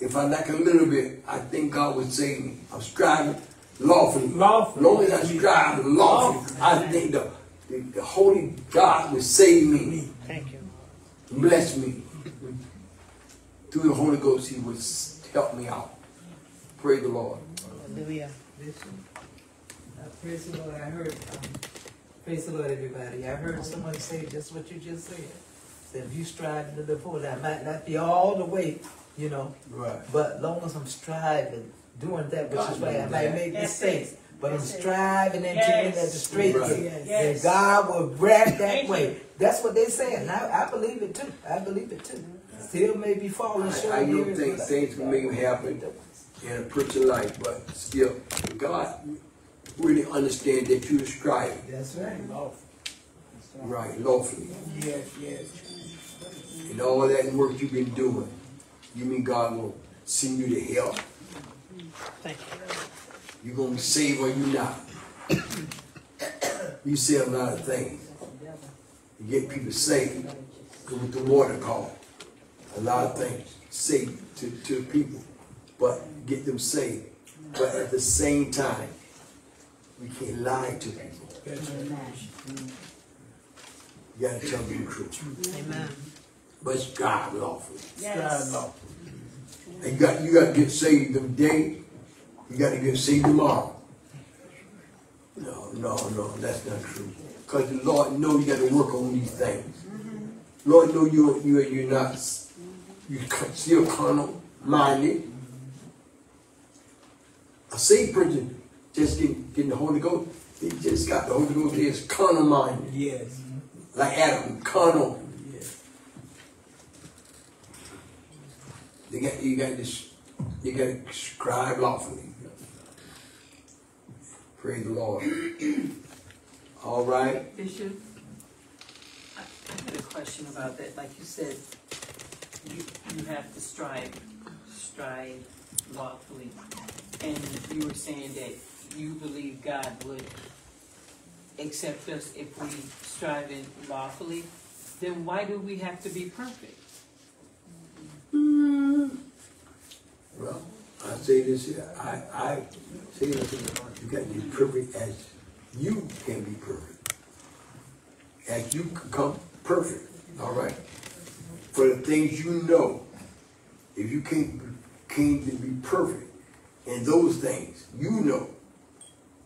If I lack a little bit, I think God would save me. I'm striving lawfully. Lawfully. Long as I strive lawfully, I think the, the, the Holy God will save me, Thank you. bless me. Through the Holy Ghost, He will help me out. Praise the Lord. Hallelujah. Uh, Praise the Lord, I heard, um, praise the Lord, everybody. I heard someone say just what you just said. Said if you strive to live holy, I might not be all the way, you know, Right. but long as I'm striving, doing that, which is why I might make That's mistakes. But I'm striving and doing Yes. that the straight Right. way. Yes. And God will grab that way. That's what they say, and I, I believe it too. I believe it too. Still may be falling short. I, I know here, things, but- things can make happen in a person's life, but still, God really understand that you're striving, That's right. right, lawfully. Yes, yes. And all that work you've been doing, you mean God will send you to hell? Thank you. You're gonna be saved or you're not? You say a lot of things. You get people saved with the water call. A lot of things saved to, to people, but get them saved. But at the same time, we can't lie to people. You gotta tell them the truth. Amen. But it's God lawful. Yes. And you got you got to get saved today. You got to get saved tomorrow. No, no, no, that's not true. Because the Lord know you got to work on these things. Mm-hmm. Lord know you you you're not you still carnal minded. A saved person just getting, getting the Holy Ghost. He just got the Holy Ghost. He's carnal minded, Yes. like Adam, carnal. Yes. You got you got this you got to scribe lawfully. Praise the Lord. (clears throat) All right. Bishop, I I had a question about that. Like you said, you, you have to strive, strive lawfully. And you were saying that you believe God would accept us if we strive in lawfully. Then why do we have to be perfect? Mm. Well, I say this here. I I say this here. You got to be perfect as you can be perfect. As you can come perfect. All right. For the things you know, if you can't can't be perfect in those things you know,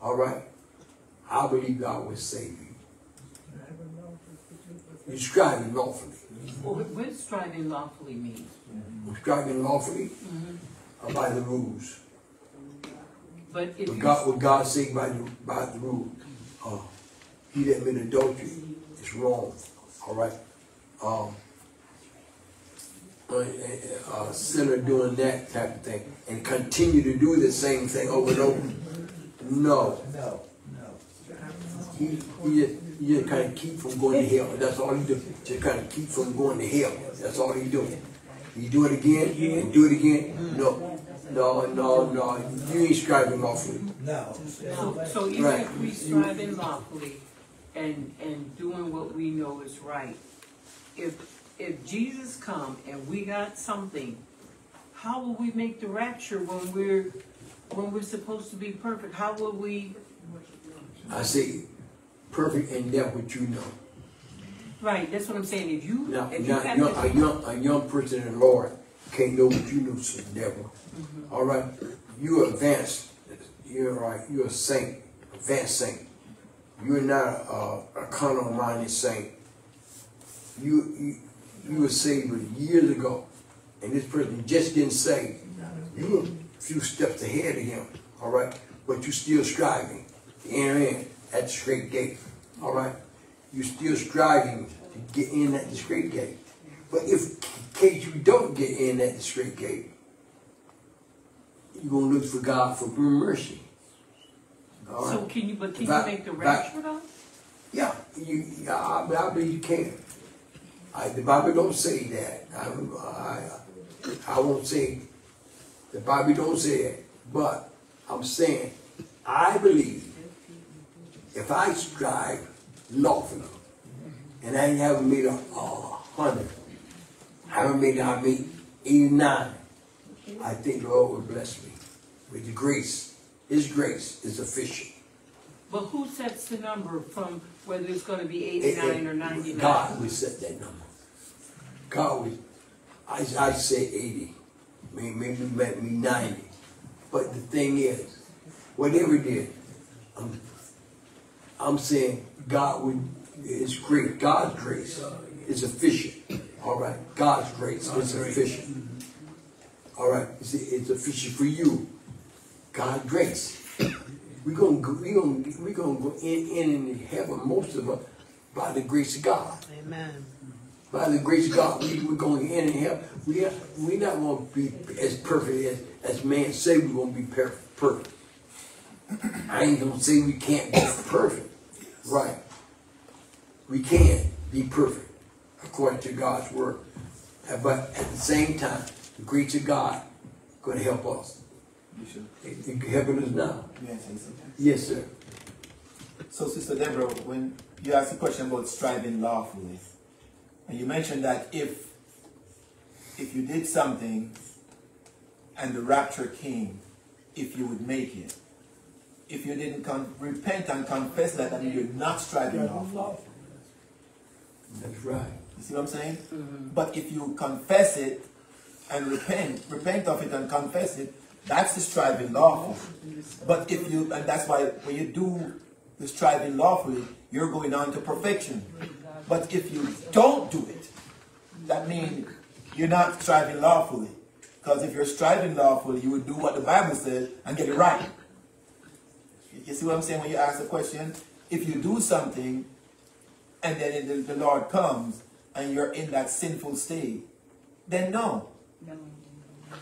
all right. I believe God will save you. You're striving lawfully. Well, what what does striving lawfully mean? You're striving lawfully uh, by the rules. But if What you, God, what God say by the, by the rule, uh, he that made adultery is wrong, all right? Um, a, a- a sinner doing that type of thing and continue to do the same thing over and over, no. No, no. He, he just, he just kind of keep from going to hell. That's all he do. Just kind of keep from going to hell. That's all he do. He do it again and do it again. No, no, no, no. You ain't striving lawfully. No. so, so even Right. if we striving lawfully and, and doing what we know is right, if, if Jesus come and we got something, how will we make the rapture when we're, when we're supposed to be perfect? How will we, I say, perfect in that what you know. Right, that's what I'm saying, if you, Now, if you now, have young, to- a young, a young person in the Lord can't know what you know, so never. Mm-hmm. All right, you advanced. You're right. You're a saint, advanced saint. You're not a, a carnal minded saint. You, you you were saved years ago, and this person just didn't say. You were a few steps ahead of him. All right, but you're still striving to enter in at the straight gate. All right, you're still striving to get in at the straight gate. But if in case you don't get in at the straight gate, you're gonna look for God for mercy. Right. so can you, but can you make the rapture though? Yeah, you, yeah, I, I believe you can. I, the Bible don't say that. I, I, I won't say, the Bible don't say it, but I'm saying, I believe if I strive lawfully, and I haven't made a, a hundred, haven't made, I made eighty-nine, I think the Lord will bless me with the grace. His grace is sufficient. But who sets the number from whether it's gonna be It- eighty-nine it- or ninety-nine? God will set that number. God will, I, I say eighty, maybe, maybe, maybe ninety. But the thing is, whatever it is, I'm, I'm saying God would, it's great. God's grace is efficient. All right. God's grace is sufficient. All right. It's, it's sufficient for you. God's grace. We're gonna go, we gonna we gonna go in, in and heaven most of us by the grace of God. Amen. By the grace of God, we, we're going in and heaven. We are, we not going to be as perfect as, as man say we're going to be perfect. I ain't going to say we can't be perfect. Right. We can be perfect according to God's word. But at the same time, the grace of God going to help us. It, it helping us now. may I say something? Yes, sir. So, Sister Deborah, when you asked the question about striving lawfully, and you mentioned that if if you did something and the rapture came, if you would make it, if you didn't con- repent and confess that, then you're not striving lawfully. That's right. You see what I'm saying? Mm-hmm. But if you confess it and repent, repent of it and confess it, that's the striving lawful. But if you, and that's why when you do the striving lawfully, you're going on to perfection. But if you don't do it, that means you're not striving lawfully. Because if you're striving lawfully, you would do what the Bible says and get it right. You see what I'm saying when you ask the question? If you do something and then the, the Lord comes and you're in that sinful state, then no.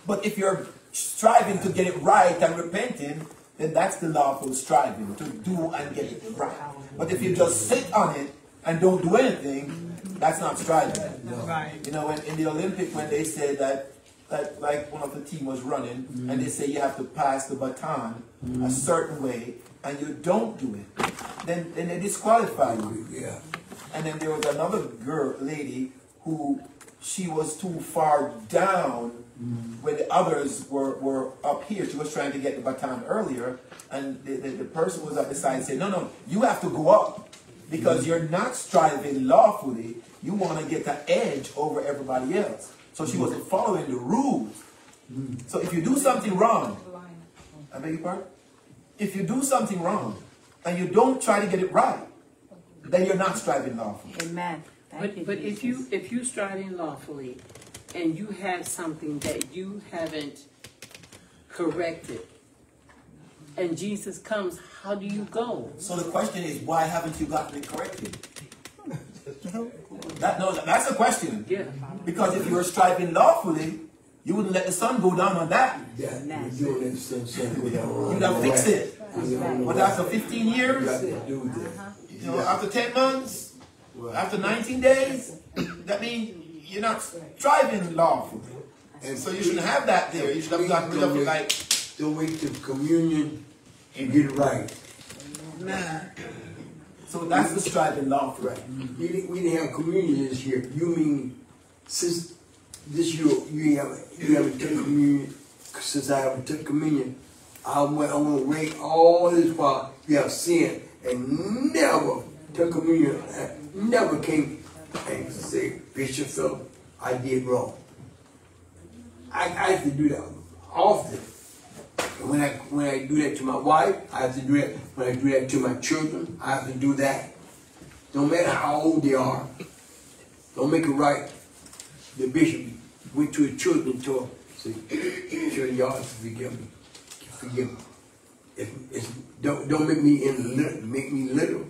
But if you're striving to get it right and repenting, then that's the lawful striving to do and get it right. But if you just sit on it and don't do anything, that's not striving. Right. You know, in, in the Olympic when they said that, that like one of the team was running, and mm. they say you have to pass the baton a mm. certain way, and you don't do it, then then they disqualify you. Yeah. And then there was another girl, lady, who she was too far down mm. where the others were, were up here. She was trying to get the baton earlier, and the, the, the person was at the side and said, No, no, you have to go up because you're not striving lawfully. You want to get the edge over everybody else. So she wasn't following the rules. So if you do something wrong, I beg your pardon? If you do something wrong and you don't try to get it right, then you're not striving lawfully. Amen. Thank But, but if you, if you striving lawfully and you have something that you haven't corrected, and Jesus comes, how do you go? So the question is, why haven't you gotten it corrected? (laughs) That, no, that's the question. Yeah. Because if you were striving lawfully, you wouldn't let the sun go down on that. Yeah, we're doing it since, since we don't. You'd have fixed it. But But after 15 years, got to do that. Uh-huh. you know, after 10 months, after 19 days, that means you're not striving lawfully. And So you shouldn't have that there. You should have gotten rid of it like, Don't wait till communion and get it right. So that's the striving lawfully. Right. We didn't, we didn't have communion this year. You mean since this year you haven't you haven't taken communion since I haven't took communion. I went I went wait all this while you have sinned and never took communion. and Never came and say, Bishop Philip, I did wrong. I, I have to do that often. And when I when I do that to my wife, I have to do that. When I do that to my children, I have to do that. Don't matter how old they are. Don't make it right. The bishop went to his children and told them, children, y'all forgive me. Forgive me. Don't, don't make me in little, make me little.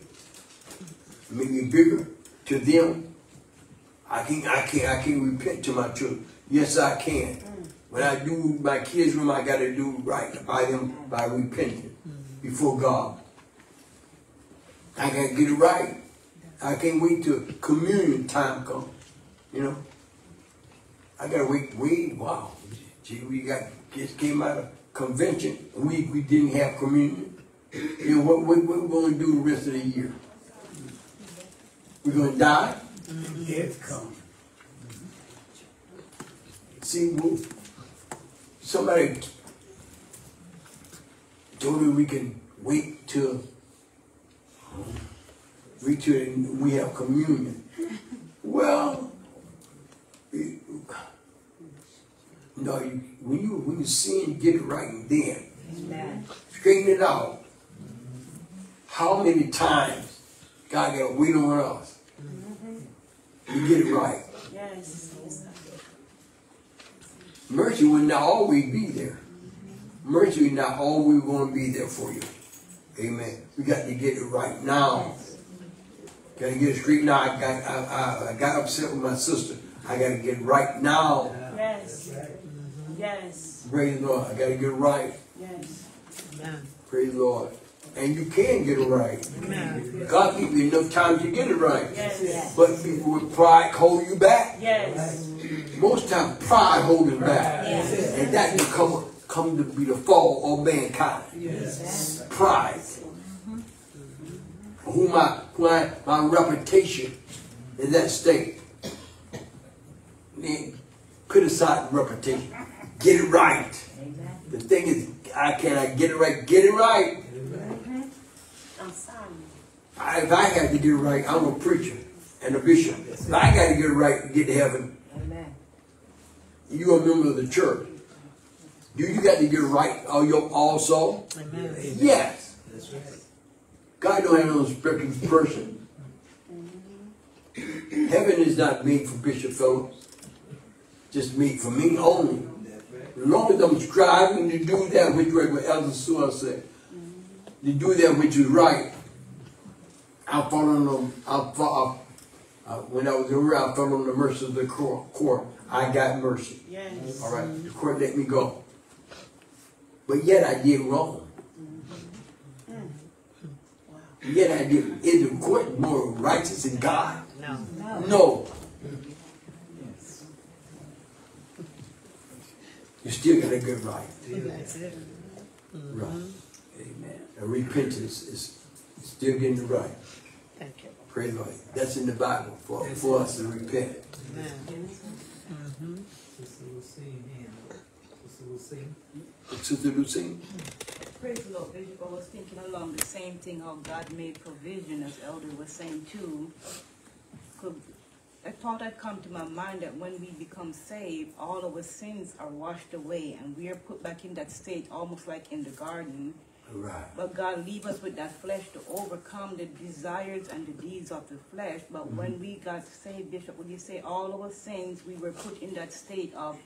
Make me bigger to them. I can I can I can repent to my children. Yes, I can. When I do my kids' room, I gotta do right by them by repenting before God. I gotta get it right. I can't wait till communion time comes. You know? I gotta wait, wait, wow. Gee, we got just came out of convention we, we didn't have communion. You know, what, what, what we gonna do the rest of the year? We're gonna die? It's coming. See, well, somebody told me we can wait till wait till we have communion. Well, it- no, you, when you when you sin, get it right then. Amen. Straighten it out. How many times God got to wait on us You get it right? Yes. Yes. Mercy will not always be there. Mercy will not always going to be there for you. Amen. We got to get it right now. Got to get it straight now. I got, I, I, I got upset with my sister. I got to get it right now. Yes. Yes. Praise the Lord. I got to get it right. Yes. Amen. Praise the Lord. And you can get it right. God give you enough time to get it right. Yes. But people with pride hold you back. Yes. Most time pride holds us back. And that can come, come to be the fall of mankind. Pride. Who my, my, my reputation is at stake. Man, criticize reputation. Get it right. The thing is, I cannot get it right. Get it right. I'm sorry. I, if I had to get it right, I'm a preacher and a bishop. If I got to get it right to get to heaven, Amen. you a member of the church. Do you got to get it right you also? Yes. That's right. God don't have no respecting person. Heaven is not made for Bishop Phillips. Just made for me only. As long as I'm striving to do that which what Elder Sewell said, to do that which is right, I fall on the, I fall, uh, when I was over, I fell on the mercy of the court. court. I got mercy. Yes. All right, the court let me go. But yet I did wrong. Wow. Yet I did. Is the court more righteous than God? No. No. no. You still got to get right. Right. Amen. And repentance is still getting it right. Thank you. Praise God. That's in the Bible for, for us to repent. Mm-hmm. Sister Lucine, and Sister Lucine. Sister Lucine? Praise the Lord, Bishop. I was thinking along the same thing, how God made provision, as Elder was saying too. Could- A thought had come to my mind that when we become saved, all of our sins are washed away and we are put back in that state, almost like in the garden. Right. But God leave us with that flesh to overcome the desires and the deeds of the flesh. But mm-hmm. when we got saved, Bishop, when you say all of our sins, we were put in that state of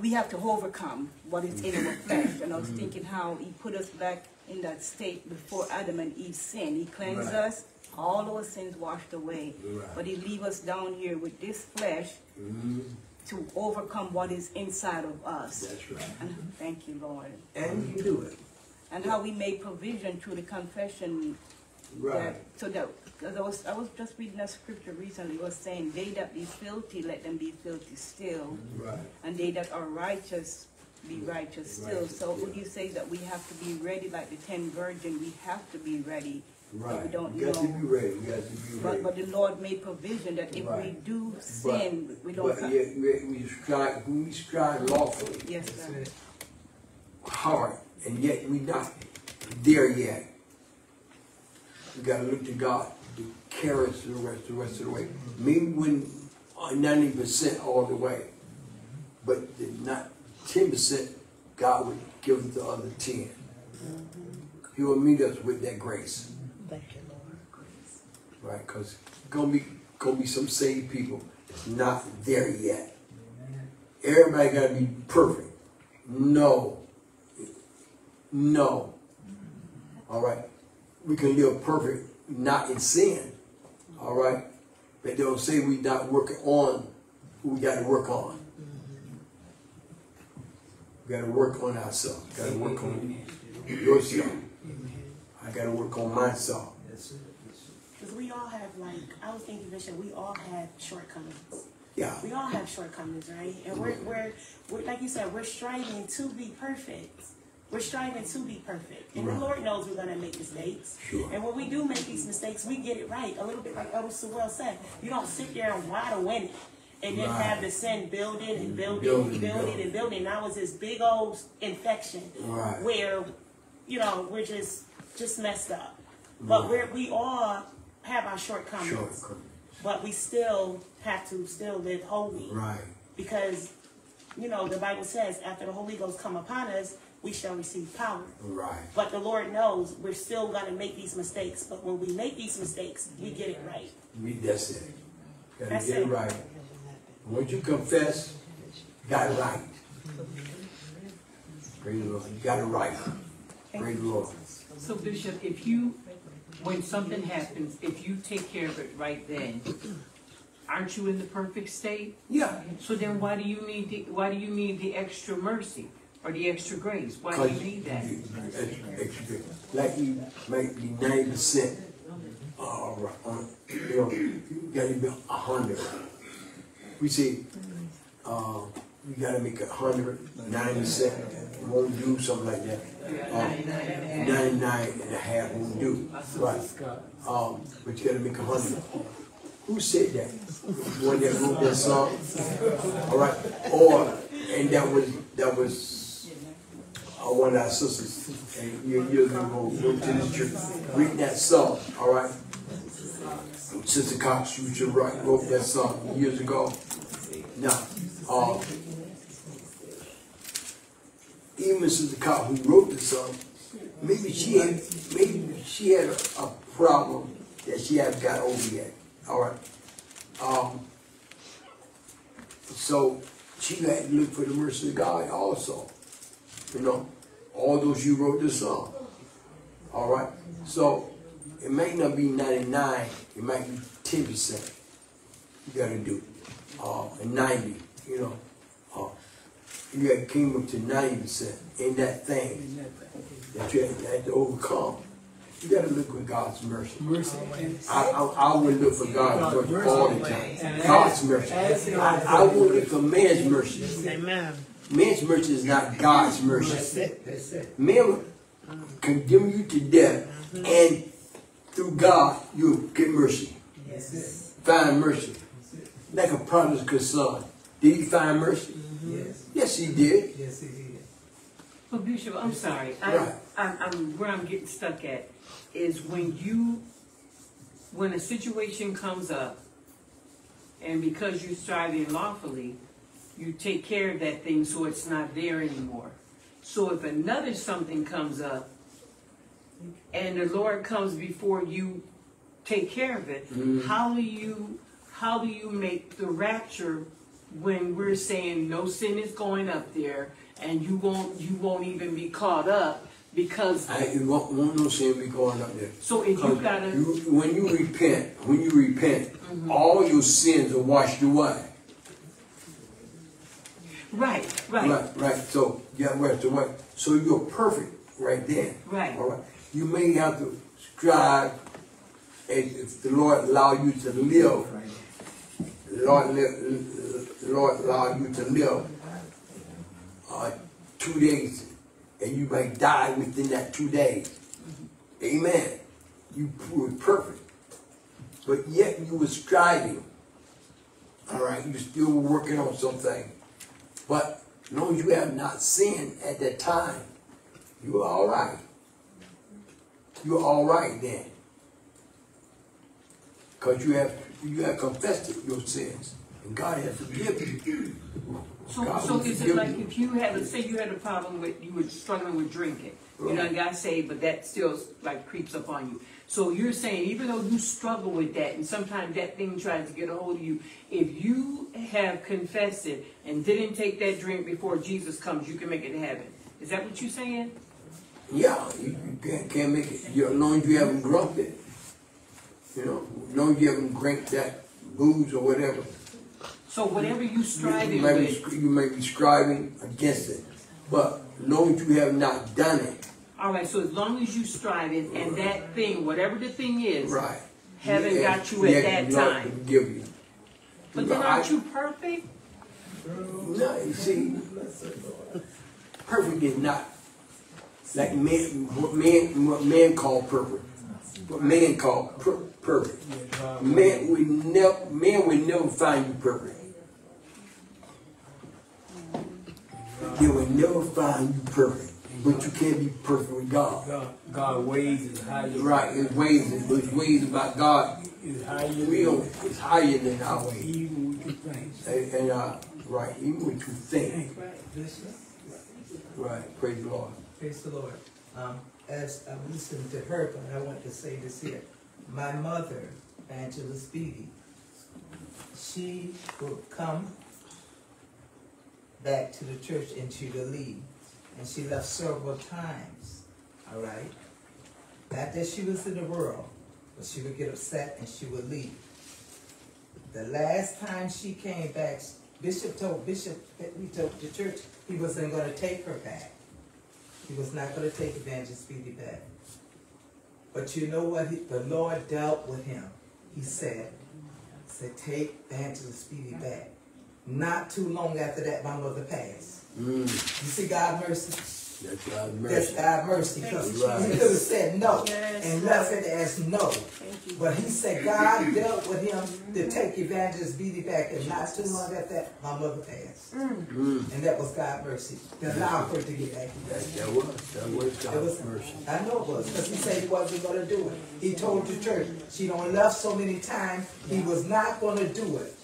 we have to overcome what is in our mm-hmm. flesh. And I was mm-hmm. thinking how he put us back in that state before Adam and Eve sinned. He cleansed Right. us, all our sins washed away. Right. But he leave us down here with this flesh Mhm. To overcome what is inside of us. That's right. And thank you, Lord. And you do it. And how we made provision through the confession Right. that, so that, because I was, I was just reading a scripture recently, it was saying, they that be filthy, let them be filthy still. Right. and they that are righteous be righteous still. Righteous, So would you say that we have to be ready like the ten virgin? We have to be ready. Right. we don't You got to be ready. You got to be ready. but but the Lord made provision that if we do sin, we don't. But come- yet, we, we strive, we strive lawfully, Yes, sir. hard, and yet we not there yet. We gotta look to God to carry us the rest, the rest of the way. Maybe when uh, ninety percent all the way, but the not ten percent, God would give us the other ten. Mm-hmm. He will meet us with that grace. Thank you, Lord. right? Because gonna be gonna be some saved people not there yet. Everybody gotta be perfect. No. No. All right. We can live perfect, not in sin. All right. But they'll say we not working on who we got to work on. We got to work on ourselves. Got to work on yourself. I got to work on myself. Because we all have, like, I was thinking, Bishop, we all have shortcomings. Yeah. We all have shortcomings, right? And we're, we're, we're, like you said, we're striving to be perfect. We're striving to be perfect. And Right. the Lord knows we're going to make mistakes. Sure. And when we do make these mistakes, we get it right. A little bit like Elder Sewell said. You don't sit there and waddle in it. And then Right. have the sin building and building Building, and building building. and building. Now it's this big old infection Right. where, you know, we're just just messed up. But we're, we all have our shortcomings. Shortcomings. But we still have to still live holy. Right. Because, you know, the Bible says after the Holy Ghost come upon us, we shall receive power. Right. But the Lord knows we're still gonna make these mistakes, but when we make these mistakes, we get it right. We, that's it. Gotta get it it. right. Once you confess, got it right. Praise the Lord. You got it right. Praise the Lord. So Bishop, if you, when something happens, if you take care of it right then, aren't you in the perfect state? Yeah. So then why do you need the, why do you need the extra mercy or the extra grace? Why do you need that? Extra, like you might be ninety percent, uh, you know, you gotta be a hundred. We say, uh, you gotta make a hundred, ninety percent, won't do something like that. Uh, Ninety-nine and a half won't do, right? Um, but you gotta make a hundred. Who said that? One that wrote that song? All right, or, and that was, that was, uh, one of our sisters, and years years ago, went to this church, Read that song, all right? Sister Cox, you should write, wrote that song years ago. Now, uh, even Sister Cox, who wrote the song, maybe she had, maybe she had a, problem that she hadn't got over yet, all right? Um, so she had to look for the mercy of God also. You know, all those you wrote this song. All right. So it may not be 99, it might be 10%. You gotta do. Uh, and 90, you know. You got came up to 90% in that thing that you had, had to overcome. You gotta look for God's mercy. Mercy I, I, I would look for God's mercy all the time. God's mercy. I, I would look for man's mercy. Amen. Man's mercy is not God's mercy. it, that's it. Man will condemn you to death, mm-hmm. and through God, you'll get mercy. That's it. Find mercy. Like a prodigal son. Did he find mercy? Mm-hmm. Yes, Yes, he did. yes, it is. But Bishop, I'm sorry, I, Right. I'm, I'm, where I'm getting stuck at is when you, when a situation comes up, and because you're striving lawfully, you take care of that thing so it's not there anymore. So if another something comes up, and the Lord comes before you take care of it, Mhm. how do you, how do you make the rapture when we're saying no sin is going up there, and you won't, you won't even be caught up because, I it won't, won't no sin be going up there. so if you gotta, you- when you repent, when you repent, mm-hmm. all your sins are washed away. right, right, Right, right. So, yeah, right, so what? So you're perfect right then. Right. All right. You may have to strive, and if the Lord allow you to live, the Lord, li- the Lord allow you to live uh, two days, and you may die within that two days. Amen. You were perfect, but yet you were striving. All right, you still working on something. But as you have not sinned at that time, you are all right. You're all right then. Because you have you have confessed your sins. And God has forgiven you. So, God so is it like you. if you had, let's say you had a problem with, you were struggling with drinking, you know, you got saved, but that still like creeps up on you. So you're saying even though you struggle with that and sometimes that thing tries to get a hold of you, if you have confessed it and didn't take that drink before Jesus comes, you can make it to heaven. Is that what you're saying? Yeah, you, you can't, can't make it. You, as long as you haven't drunk it. You know, as long as you haven't drank that booze or whatever. So whatever you striving you, may be, with, str- you may be striving against it. But as long as you have not done it, all right, so as long as you striving and that thing, whatever the thing is, right. Haven't yeah, got you at yeah, that time. Give you. but then aren't you perfect? No, you see, perfect is not like man, what man, what man call perfect. What man call per, perfect. Man will never, man will never find you perfect. They will never find you perfect, but you can't be perfect with God. God, God ways is higher. Right, it His ways, His ways about God, Is higher. we don't, it's higher than our ways. Even with the things. And, and uh, right, even what you think. Right, praise the Lord. Praise the Lord. Um, as I'm listening to her, but I want to say this here. My mother, Angela Speedy, she would come back to the church and she would leave. And she left several times, all right? Not that she was in the world, but she would get upset and she would leave. The last time she came back, Bishop told Bishop we told the church he wasn't gonna take her back. He was not gonna take Evangelist Speedy back. But you know what? He, the Lord dealt with him. He said, said, take Evangelist Speedy back. Not too long after that, my mother passed. Mm, You see God's mercy? that's God's That's mercy. God's mercy. Because Right. he could have said no Yes, and left it as no. But he said God dealt with him to take Evangelist Speedy back, and not too long after that, my mother passed. Mm, And that was God's mercy to allow her to get back. that, that was, that was It God's was, mercy. I know it was, because he said he wasn't gonna do it. He told the church, she don't left so many times, he was not gonna do it.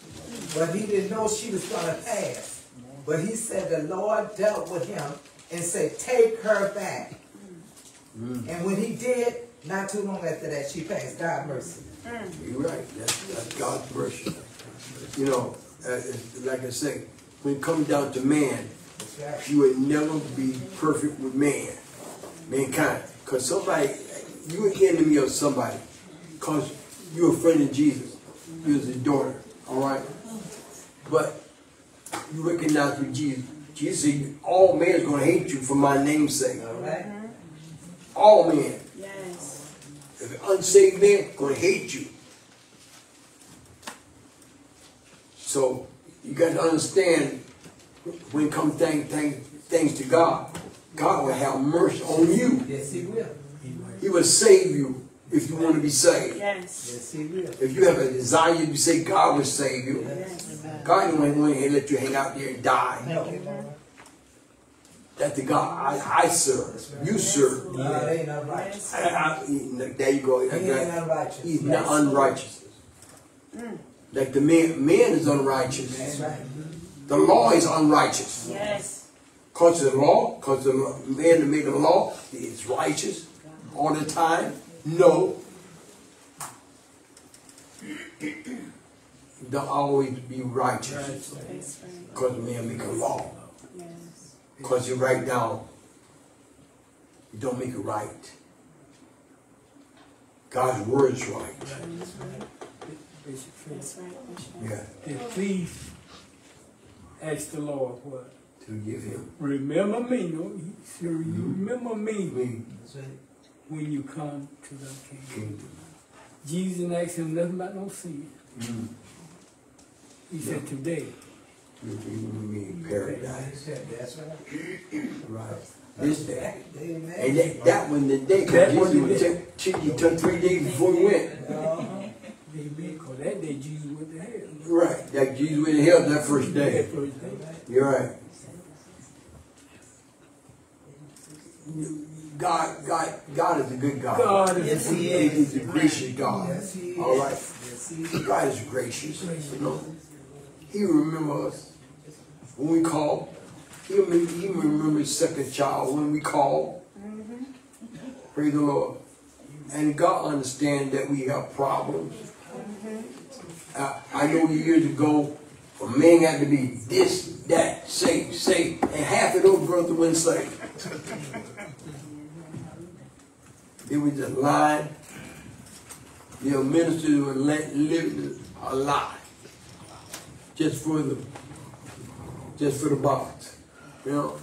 But he didn't know she was gonna pass. But he said the Lord dealt with him and said, take her back. Mm. And when he did, not too long after that, she passed. God mercy. Mm. You're right, that's, that's God's mercy. You know, uh, uh, like I say, when it comes down to man, right. you will never be perfect with man, mankind. Cause somebody, you an enemy of somebody, cause you're a friend of Jesus. You're his daughter, all right? But you recognize with Jesus. Jesus said, all men is gonna hate you for my name's sake. All right? Mm-hmm. All men. Yes. If an unsaved man gonna hate you. So you got to understand when it comes thing, thing, things to God, God will have mercy on you. Yes, he will. He will save you if you want to be saved. Yes. Yes, he will. If you have a desire to say God will save you, Yes. God don't want to let you hang out there and die. No. That's the God I, I serve. You serve. God ain't unrighteous. I, I, there you go. He ain't unrighteous. He's not unrighteous. Mm. Like the man, man is unrighteous. That's right. The law is unrighteous. Yes. Cause the law, cause the man that made the law is righteous all the time. No. Don't always be righteous. That's right. Cause the man make a law. Yes. Cause you write down. You don't make it right. God's word is right. Bishop Phil. That's right. Yeah. Then please ask the Lord what. To give him. Remember me, no, he said, you remember I me That's right. When you come to the kingdom. kingdom. Jesus asked him nothing about no sin. Mm. He said, today, You me in paradise. That's right. Right. This day. Amen. And that, that one the day, That one the Jesus day. would take, he took three days before he went. Uh-huh. amen, because that day Jesus went to hell. Right. That Jesus went to hell that first That day. first day. You're right. God, God, God is a good God. God is Yes, a he good He's a gracious God. Yes, he is. All right. Yes, he is. God is gracious. You know, He remember us when we call. He remember, he remember his second child when we call. Mm-hmm. Praise the Lord. And God understand that we have problems. Mm-hmm. I, I know years ago, a man had to be this, that, say, say, and half of those brothers wouldn't say. They were just lying. Their ministers were living a lie. Just for the, just for the box. You know,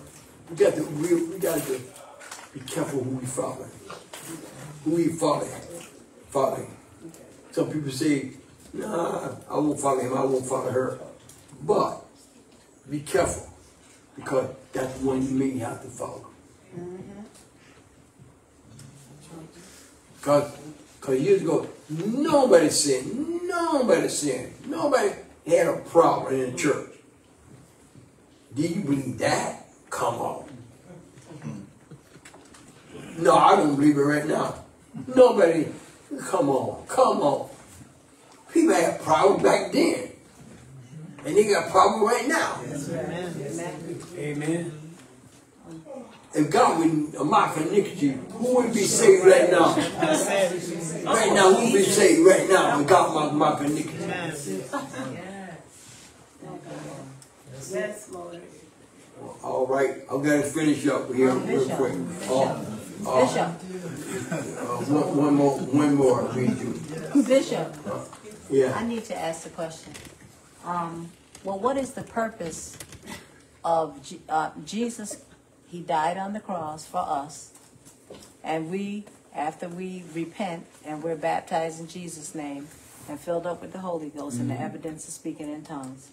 we got to, we, we got to be careful who we follow. Who we follow. Following. Some people say, nah, I won't follow him, I won't follow her. But be careful because that's the one you may have to follow. Mm-hmm. Because cause years ago, nobody sinned. Nobody sinned. Nobody had a problem in the church. Do you believe that? Come on. No, I don't believe it right now. Nobody, come on, come on. People had problems back then. And they got problems right now. Yes, ma'am. Yes, ma'am. Amen. If God would mark iniquity, who would be saved right now? Right now, who would be saved right now if God mark, mark iniquity? Yes, Lord. All right, I'm gonna finish up here real quick. Uh, uh, Bishop, uh, one, one more, one more, we do. Bishop, Yeah. I need to ask a question. Um, well, what is the purpose of Je- uh, Jesus? He died on the cross for us, and we, after we repent and we're baptized in Jesus' name and filled up with the Holy Ghost and the mm-hmm. evidence of speaking in tongues,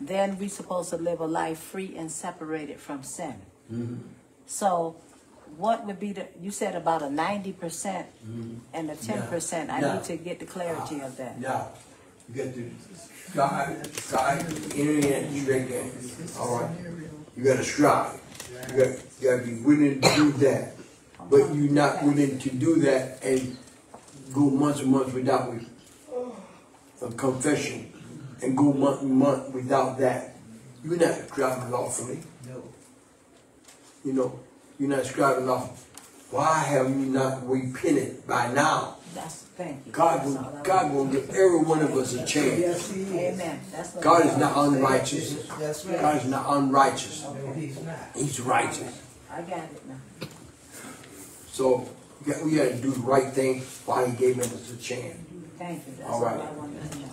then we're supposed to live a life free and separated from sin. Mm-hmm. So, what would be the? You said about a ninety percent mm-hmm. and a ten percent. I Yeah. need to get the clarity of that. Yeah. you got to strive, strive, internet, there. All right. You got to strive. You got, you got to be willing to do that. But you're not willing to do that and go months and months without with a confession and go month and month without that. You're not striving lawfully. No. You know, you're not striving lawfully. Why have you not repented by now? That's thank you. God That's will, God will give every one of us a chance. Yes, he is. Amen. That's what God is not unrighteous. That's right. God is not unrighteous. No, he's not. He's righteous. I got it now. So we got, we got to do the right thing while He gave us a chance. Thank you. That's All all, right. I wanted to know.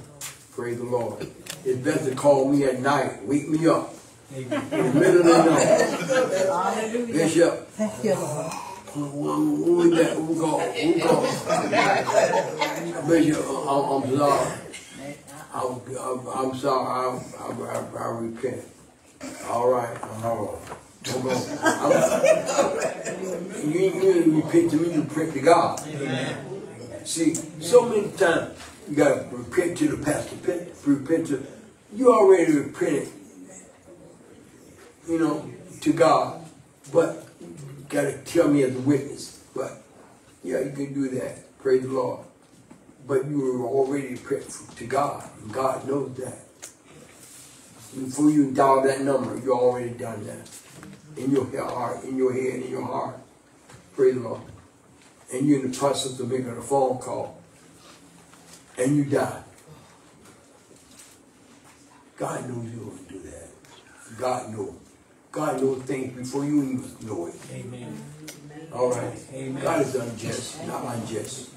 Praise the Lord. It's best to call me at night. Wake me up in the middle of the night. Bishop, Thank you. That? Bishop, I'm, I'm sorry. I'm, I'm, I'm sorry. I, I, I, I repent. All right. All right. I'm- You, you repent to me, you repent to God. See, so many times you gotta repent to the pastor, repent, repent to, you already repented, you know, to God, but you gotta tell me as a witness. But yeah, you can do that. Praise the Lord. But you were already repented to God, and God knows that. Before you dial that number, you already done that in your heart, in your head, in your heart. Praise the Lord. And you're in the process of making a phone call. And you die. God knows going to do that. God knows. God knows things before you even know it. Amen. All right. Amen. God is unjust, not unjust.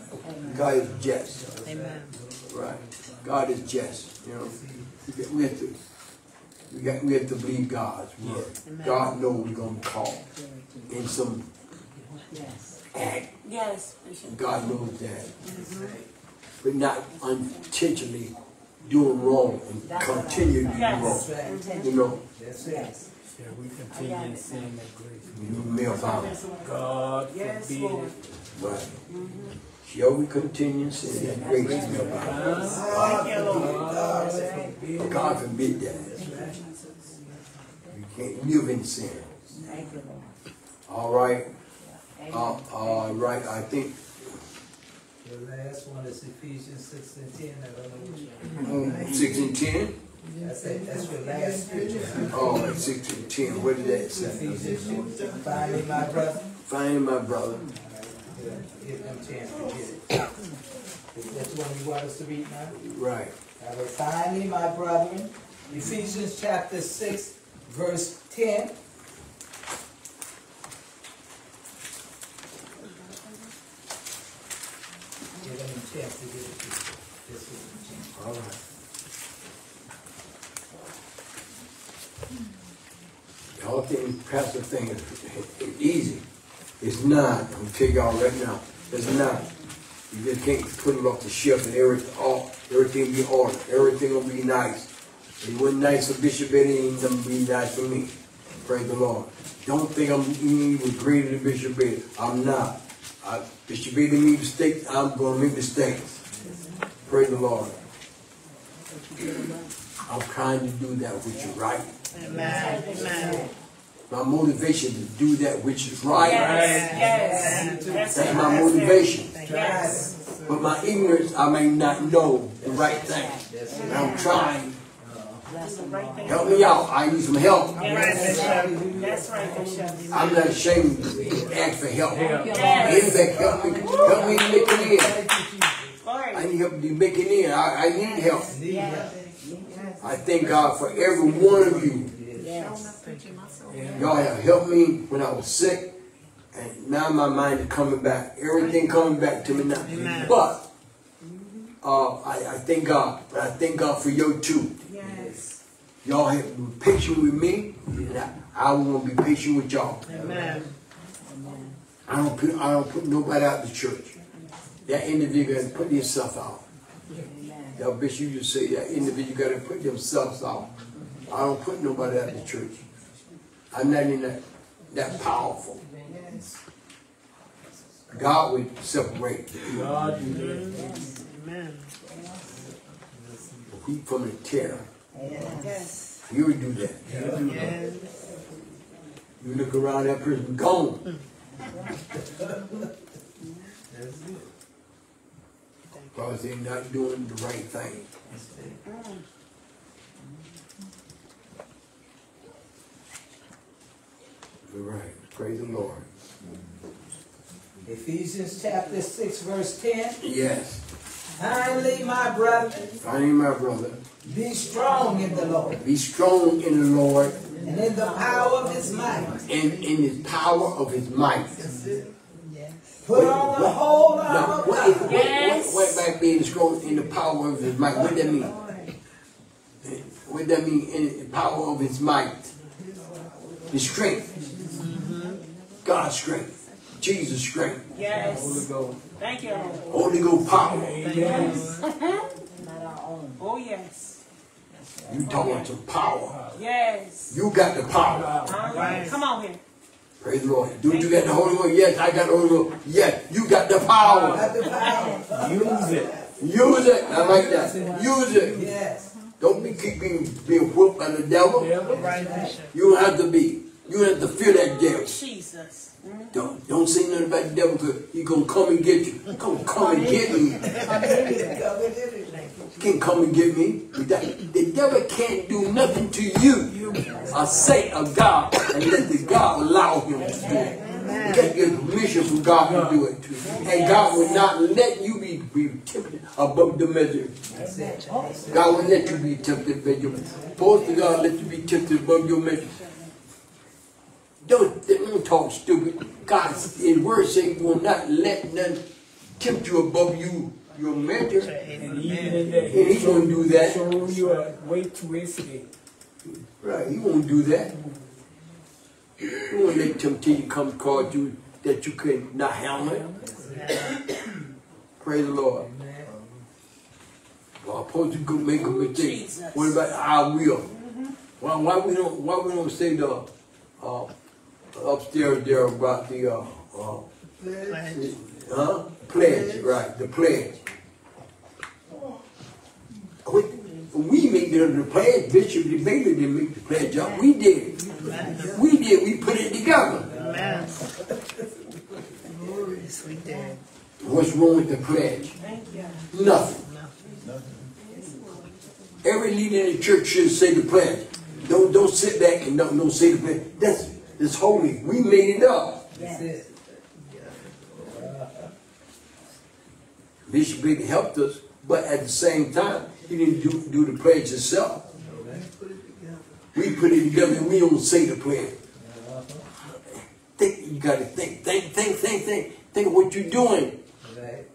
God is just. Amen. Right. God is just. You know, we got- we have to, we got, we have to believe God's word. God knows we're gonna call in some Yes. act. Yes, God knows that. Mm-hmm. But not unintentionally doing wrong and continue to do wrong. Right. You know, That's. Yes. Yeah, we continue in sin that grace. you may abound. God Yes, forbid. Lord. Right. Shall we continue in sin that grace may abound? Thank you, Lord. God forbid that. You can't live in sin. Thank you, Lord. All right. Amen. Uh, all right. I think The last one is Ephesians six and ten. I don't know which one. six and ten. That's it. That's your last scripture. Oh, six and ten. What did that say? Ephesians, finally, my brother. Find my brother. Give them a chance to get it. Is that the one you want us to read now? Right. Right, finally, my brethren, Ephesians chapter six, verse ten. Give them a chance to get it. This is the chance. All right. Y'all think Pastor thing is, is easy. It's not. I'm tell y'all right now. It's not. You just can't put it off the shelf and everything, all, everything be ordered. Everything will be nice. It wasn't nice for Bishop Eddie, it ain't gonna be nice for me. Praise the Lord. Don't think I'm even greater than Bishop Eddie. I'm not. I, Bishop Eddie made mistakes, I'm gonna make mistakes. Praise the Lord. I'm trying to do that which is right. Amen. Amen. My motivation to do that which is right. Yes, yes. That's That's my That's it. motivation. Yes. But my ignorance, I may not know the right thing. And I'm trying Bless the them, right Lord. thing. Help me out. I need some help. That's right, That's right, I'm not ashamed to ask for help. Yes. Anybody help me? Help me make it in. I need help to make it in. I, I need help. I thank God for every one of you. Y'all have helped me when I was sick, and now my mind is coming back. Everything coming back to me now. But uh, I, I thank God. And I thank God for you too. Yes. Y'all have been patient with me, and I, I want to be patient with y'all. Amen. I don't put I don't put nobody out the church. That individual got to put themselves out. That bitch you just say that individual got to put themselves out. I don't put nobody out of the church. I'm not in that that powerful. God would separate Amen. wheat from the terror. Yes. He would do that. Yes. You look around, that person gone. Because they're not doing the right thing. You're right. Praise the Lord. Ephesians chapter six, verse ten. Yes. Finally, my brother, Finally, my brother, be strong in the Lord be strong in the Lord and in the power of his might. and in his power of his might. Put on the whole armor of what, is, God. what, what, what about being strong in the power of his might? What that mean? What that mean in the power of his might? The strength. God's strength. Jesus' strength. Yes. Holy Ghost. Thank you, Lord. Holy Ghost power. Yes. Not our (laughs) own. Oh, yes. You talking some power. Yes. You got the power. All right. Come on here. Praise the Lord. Do you got the Holy Ghost? Yes, I got the Holy Ghost. Yes, you got the power. Got the power. Use it. Use it. I like that. Use it. Yes. Don't be keeping being whooped by the devil. You don't have to be. You don't have to fear that devil. Jesus. Mm-hmm. Don't don't say nothing about the devil because he gonna come and get you. He gonna come and get me. He can come and get me. That- The devil can't do nothing to you. I say of God and let the God allow him to do it. You got to get permission from God to do it to you. And God will not let you be, be tempted above the measure. God will let you be tempted above your measure. Supposed to God let you be tempted above your measure. Don't, don't talk stupid. God, His word say He will not let none tempt you above you, your measure. And even in that, And He won't do that. show you a way to escape. Right, He won't do that. He won't let temptation come across you that you can not handle it. Praise the Lord. Well, I'm supposed to go make a mistake. What about I will? Why, why we don't why we don't say the uh, upstairs there about the uh, uh, huh? Pledge, right, the pledge. We, we made the, the pledge, Bishop, baby didn't make the pledge up. We did. We did. We put it together. What's wrong with the pledge? You. Nothing. Every leader in the church should say the pledge. Don't don't sit back and don't, don't say the pledge. That's that's holy. We made it up. That's it. Bishop Baby helped us, but at the same time, he didn't do, do the pledge himself. We put it together and we don't say the prayer. Think you gotta think, think, think, think, think, think of what you're doing. Right.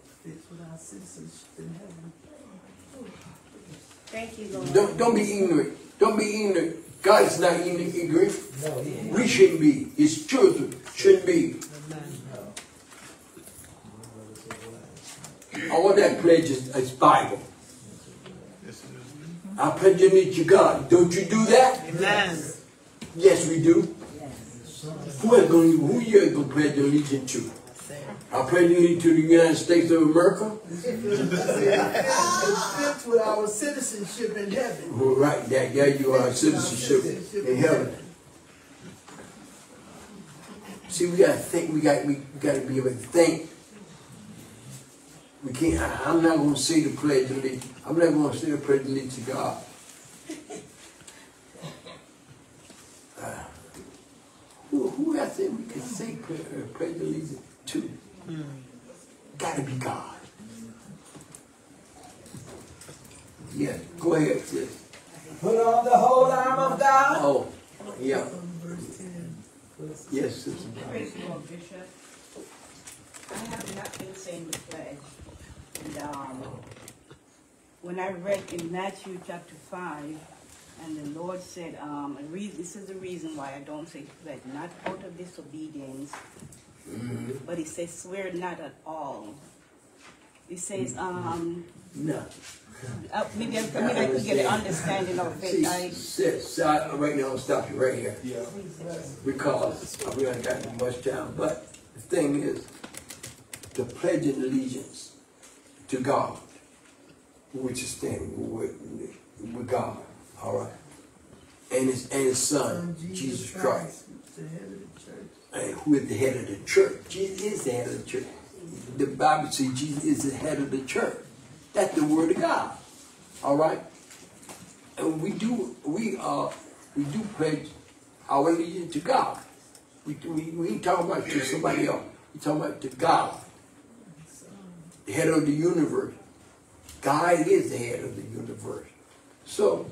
Thank you, Lord. Don't don't be ignorant. Don't be ignorant. God is not ignorant. No. We shouldn't be. His children shouldn't be. I want that pledge is, is Bible. I pledge allegiance to God. Don't you do that? Amen. Yes, we do. Who is going? Who you going to pledge allegiance to? I pray to you to the United States of America. Fits with our citizenship in heaven. Well, right, that yeah, you are, citizenship, in heaven. See, we gotta think. We got we gotta be able to think. We can't. I, am not gonna say the pledge of allegiance. I'm not gonna say the pledge of allegiance to God. Uh, who, who I say we can say pledge of allegiance to? Gotta be God. Yeah, go ahead, sis. Put on the whole arm of God. Oh, yeah. Yes, sis. Praise the Lord, Bishop. I have not been saying the pledge. And, um, when I read in Matthew chapter five, and the Lord said, um, this is the reason why I don't say pledge, not out of disobedience, but he says, swear not at all. He says, um, No. uh, maybe I, maybe I could get an understanding of See, it. I, sis, I, right now, I'll stop you right here. Yeah. because we haven't got much time. But the thing is, the pledge of allegiance to God, which is standing with, with God, all right, and his and his Son, Jesus Christ, The and who is the head of the church. Jesus is the head of the church. The Bible says Jesus is the head of the church. That's the word of God. All right? And we do we uh we do pledge our allegiance to God. We, we, we ain't talking about to somebody else. We talking about to God. The head of the universe. God is the head of the universe. So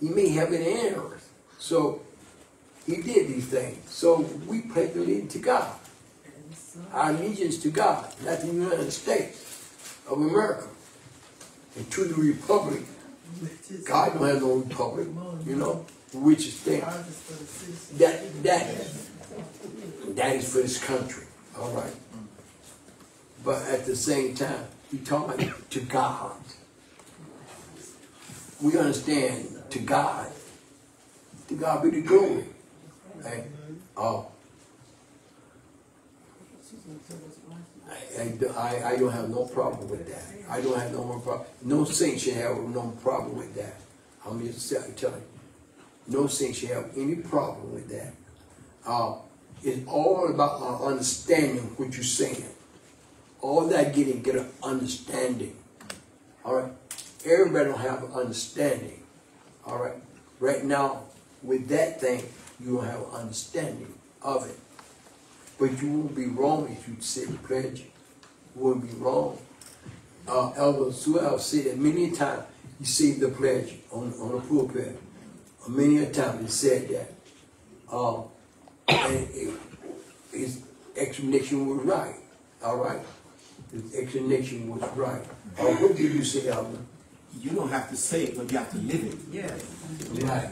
he may have an error. So he did these things. So we pledge allegiance to God. Our allegiance to God, not the United States of America. And to the republic. God don't have no republic, you know, which is thing. That that that is for this country, all right. But at the same time, we talk about to God. We understand to God. To God be the glory. Oh. I, I, I don't have no problem with that. I don't have no more problem. No saint should have no problem with that. I'm just tell- telling you. No saint should have any problem with that. Uh, it's all about uh, understanding what you're saying. All that getting get an understanding. All right. Everybody don't have an understanding. All right. Right now, with that thing, you don't have understanding of it. But you won't be wrong if you say the pledge. You won't be wrong. Uh, Elder Sewell said that many times he said the pledge on, on the pulpit. Many a time he said that. Uh, and it, his explanation was right. All right. His explanation was right. Uh, what did you say, Elder? You don't have to say it, but you have to live it. Yeah. Right.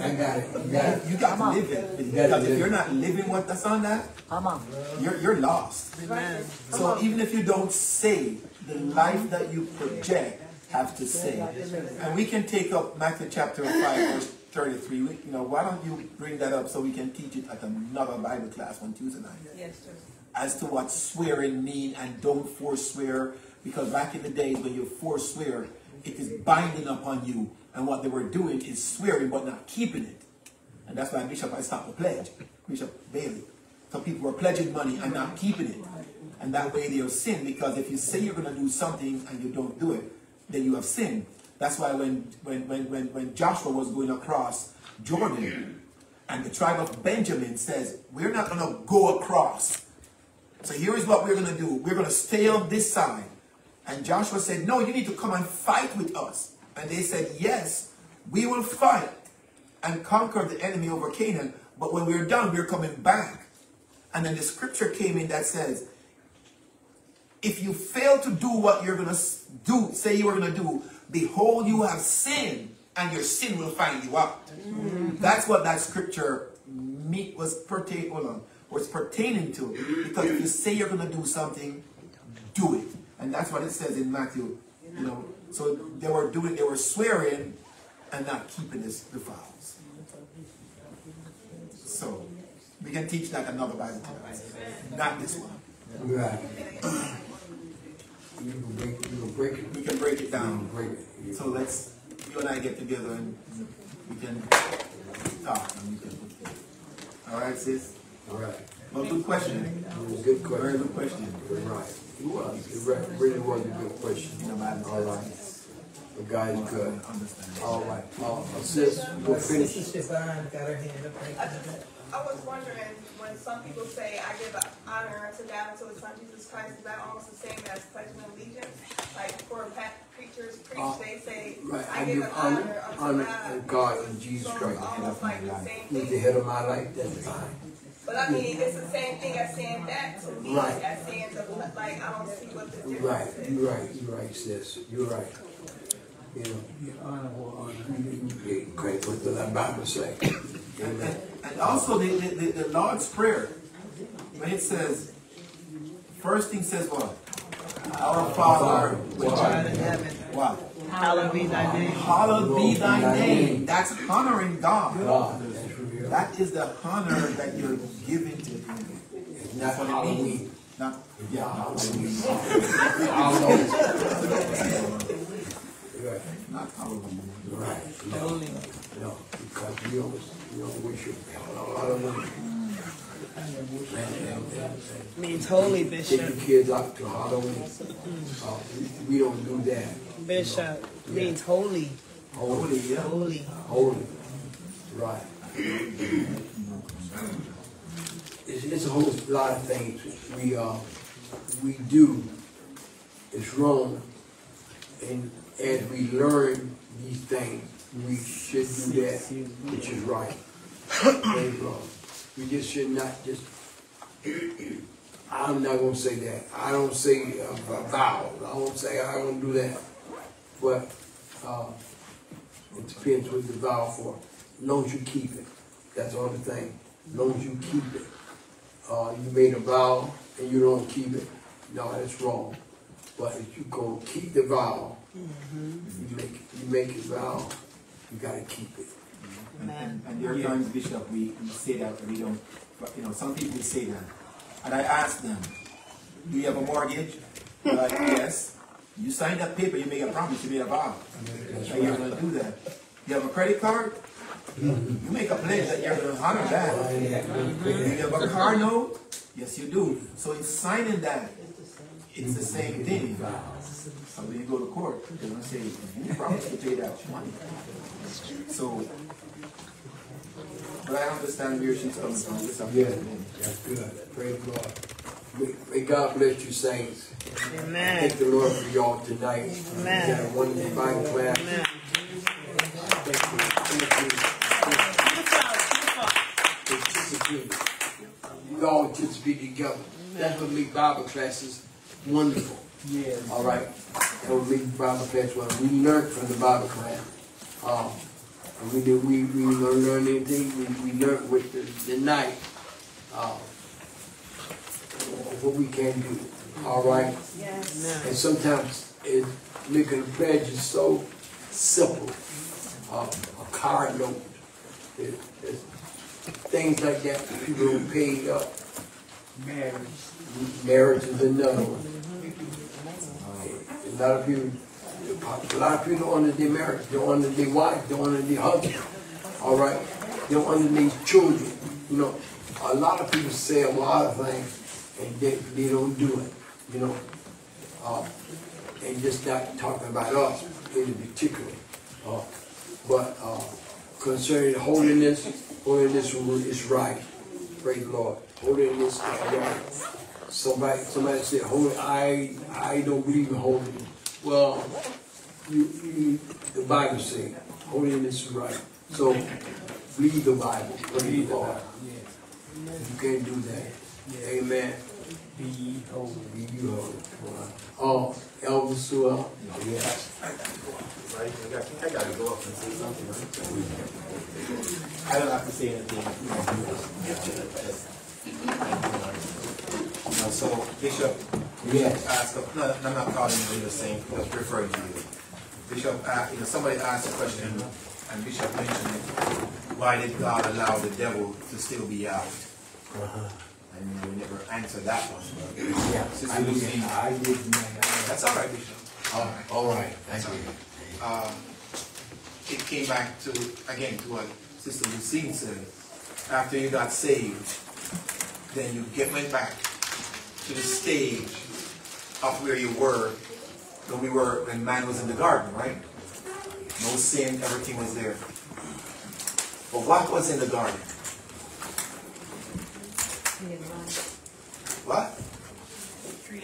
I got it. You got it. You got to live it. Because if you're not living what that's on that, Come on. you're, you're lost. So even if you don't say, the life that you project have to say. And we can take up Matthew chapter 5, verse 33. We- You know, why don't you bring that up so we can teach it at another Bible class on Tuesday night? yes, sir. As to what swearing mean and don't forswear. Because back in the days when you forswear, it is binding upon you. And what they were doing is swearing but not keeping it. And that's why Bishop I stopped the pledge. Bishop Bailey. Some people were pledging money and not keeping it. And that way they have sinned because if you say you're going to do something and you don't do it, then you have sinned. That's why when, when, when, when, when Joshua was going across Jordan and the tribe of Benjamin says, we're not going to go across. So here is what we're going to do. We're going to stay on this side. And Joshua said, no, you need to come and fight with us. And they said, yes, we will fight and conquer the enemy over Canaan. But when we're done, we're coming back. And then the scripture came in that says, if you fail to do what you're going to do, say you are going to do, behold, you have sinned, and your sin will find you out. Mm-hmm. That's what that scripture me, was pertain, hold on, was pertaining to. Because if you say you're going to do something, do it. And that's what it says in Matthew. You know, so they were doing, they were swearing and not keeping this, the vows. So we can teach that another Bible class, not this one. Right. You can break, you can break it. We can break it down. break it. You- So let's, you and I get together and we can talk and we can. All right, sis. All right. Well, good question. It was a good Very good question. Right. It was. It re- really was a good question. In the Bible. All right. But God is good. Understand. All right, uh, sis, we'll finish. Sister Siobhan got her hand up. I just, I was wondering, when some people say, I give honor to God and to his son Jesus Christ, is that almost the same as pledging allegiance? Like, for preachers preach, Uh, they say, Right, I I give give honor, honor honor God. to God and Jesus So it's Christ. almost like the same He's the thing. head of my life, that's fine. But I mean, it's the same thing as saying that to me, Right. as saying the, like, I don't see what the difference Right, is. you're right, you're right, sis, you're right. You know, You honor what honor. you you can't put the Bible say. And, Amen. and also the, the, the, the Lord's Prayer, when it says, first thing says what? Our Father, which art in heaven. What? Hallowed be thy name. Hallowed be thy name. That's honoring God. God, that's real. That is the honor that you're giving to Him. Not That's what it Halloween. means. Not, yeah, Halloween. Right, Not Halloween. right. No, no, because you don't, you don't worship Halloween. And- and- and- Means holy, Take Bishop. your kids out to Halloween. Uh, we- We don't do that. Bishop. Means holy. Holy, yeah. Holy. holy, right. It's, it's a whole lot of things we, uh, we do. It's wrong. And as we learn these things, we should do that, which is right. God. We just should not just, I'm not gonna say that. I don't say uh, vow. I don't say I don't do that. But, uh, it depends what the vow for. As long as you keep it. That's the only thing. As long as you keep it. Uh, you made a vow and you don't keep it, no, that's wrong. But if you gonna keep the vow, you make, you make a vow, you gotta keep it. And, and, and there are times, Bishop, we, we say that we don't, but, you know, some people say that. And I ask them, do you have a mortgage? They're like, (laughs) yes. You signed that paper, you made a promise, you made a vow. That you're gonna do that. You have a credit card? You make a pledge that you're gonna honor that. You have a car note? Yes, you do. So in signing that, it's the same thing. So when you go to court, they're gonna say, you promised to pay that money. So, but I understand where she's coming from. This Yeah, that's good. Praise God. May, may God bless you, saints. Amen. Thank the Lord for y'all tonight. Amen. We got a wonderful Bible class. Amen. Thank you. Thank you. We all participate together. That's what make Bible classes wonderful. Yeah. All right. That would make Bible class well. We learned from the Bible class. Um, we did, we, we learned learn anything. We, we learned with the, the night. Uh, what we can do. All right. Yes. And sometimes it, making a pledge is so simple. Uh, a card note, it, it's things like that people don't pay up. Marriage. Marriage is another one. A lot of people, a lot of people don't honor their marriage, don't honor their wife, don't honor their husband. All right, they don't honor their children. You know, a lot of people say a lot of things and they, they don't do it. You know, uh, and just not talking about us in particular. Uh, but uh, concerning holiness, holiness is right. Praise the Lord. Holiness is right. Somebody, somebody said, holy, I, I don't believe in holiness. Well, you, you, the Bible says holiness is right. So, read the Bible. Praise the Lord. You can't do that. Amen. Be holy. Be holy. Oh, Elder Sewell. Yes. Right? I got, I gotta go up and say something, right? I don't have to say anything. You know, so Bishop, Yes. asked, no, I'm not calling you the same, just referring to you. Bishop, uh, you know, somebody asked a question, and Bishop mentioned it, why did God allow the devil to still be out? And we never answered that one. Yeah. Sister I did, I did. that's all right, Bishop. All right, all right. Thank you. um, it came back to, again, to what Sister Lucine said. After you got saved, then you get went back to the stage of where you were when we were, when man was in the garden, right? No sin, everything was there. But what was in the garden? What?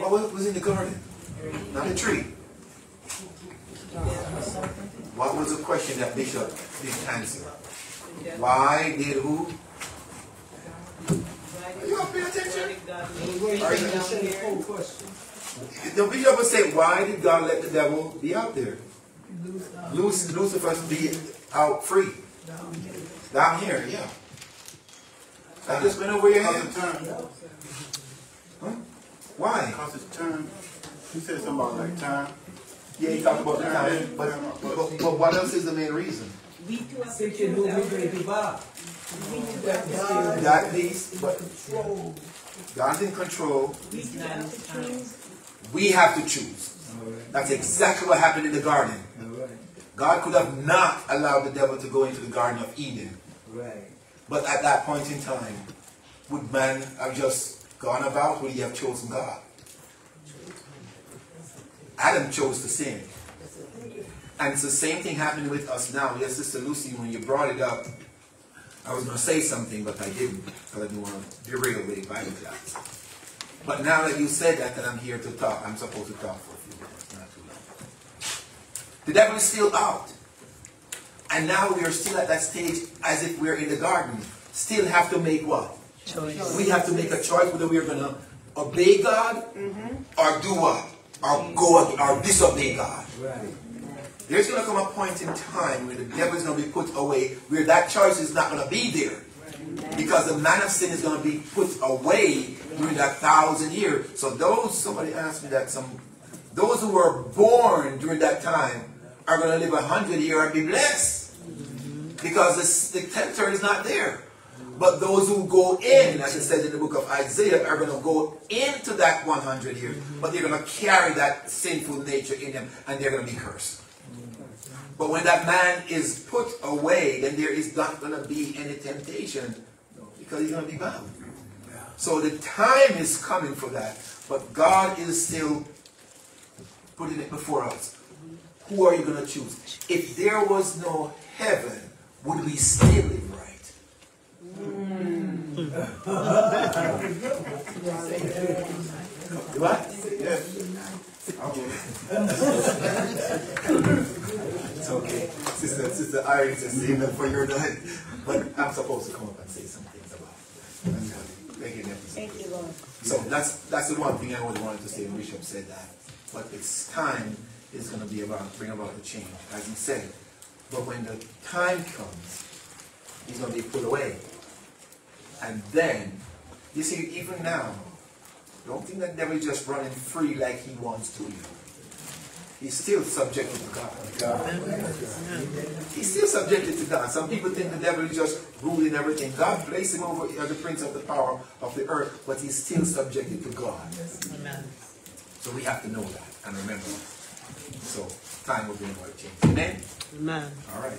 What was, was in the garden? Not a tree. What was the question that Bishop didn't answer? Why did who? Are you all paying attention? The bishop would say, why did God let the devil be out there? Luc- Lucifer to be out free. Down here, yeah. I just went over your head. Huh? Why? Because it's time. He said something about like time. Yeah, he talked about the time, but, but, but what else is the main reason? We too are thinking who we going to be Bob. That piece, but God's in control. We have to choose. We have to choose. That's exactly what happened in the garden. God could have not allowed the devil to go into the Garden of Eden. Right. But at that point in time, would man have just gone about? Would he have chosen God? Adam chose to sin. And it's the same thing happening with us now. Yes, Sister Lucy, when you brought it up, I was going to say something, but I didn't, I didn't want to derail it Bible class. But now that you said that, and I'm here to talk, I'm supposed to talk for a few minutes, not too long. The devil is still out. And now we are still at that stage as if we're in the garden. Still have to make what? Choice. We have to make a choice whether we are going to obey God mm-hmm. or do what? Or go or disobey God. Right. There's going to come a point in time where the devil is going to be put away, where that choice is not going to be there. Because the man of sin is going to be put away during that thousand years. So those, somebody asked me that, some, those who were born during that time are going to live a hundred years and be blessed. Because the, the tempter is not there. But those who go in, as it says in the book of Isaiah, are going to go into that 100 years. Mm-hmm. But they're going to carry that sinful nature in them and they're going to be cursed. But when that man is put away, then there is not going to be any temptation because he's going to be bound. So the time is coming for that. But God is still putting it before us. Who are you going to choose? If there was no heaven, would we still live What? Yes. It's okay. Sister, Sister Irene says, save them for your done. But I'm supposed to come up and say some things about it. Thank you, Thank you, Lord. So that's that's the one thing I always wanted to say. Bishop said that, but it's time is going to be about bring about the change, as he said. But when the time comes, he's going to be put away, and then you see, even now, don't think that devil is just running free like he wants to. He's still subjected to God. He's still subjected to God. Some people think the devil is just ruling everything. God placed him over as the prince of the power of the earth, but he's still subjected to God. So we have to know that and remember that. So time will bring about change. Amen? Amen. All right.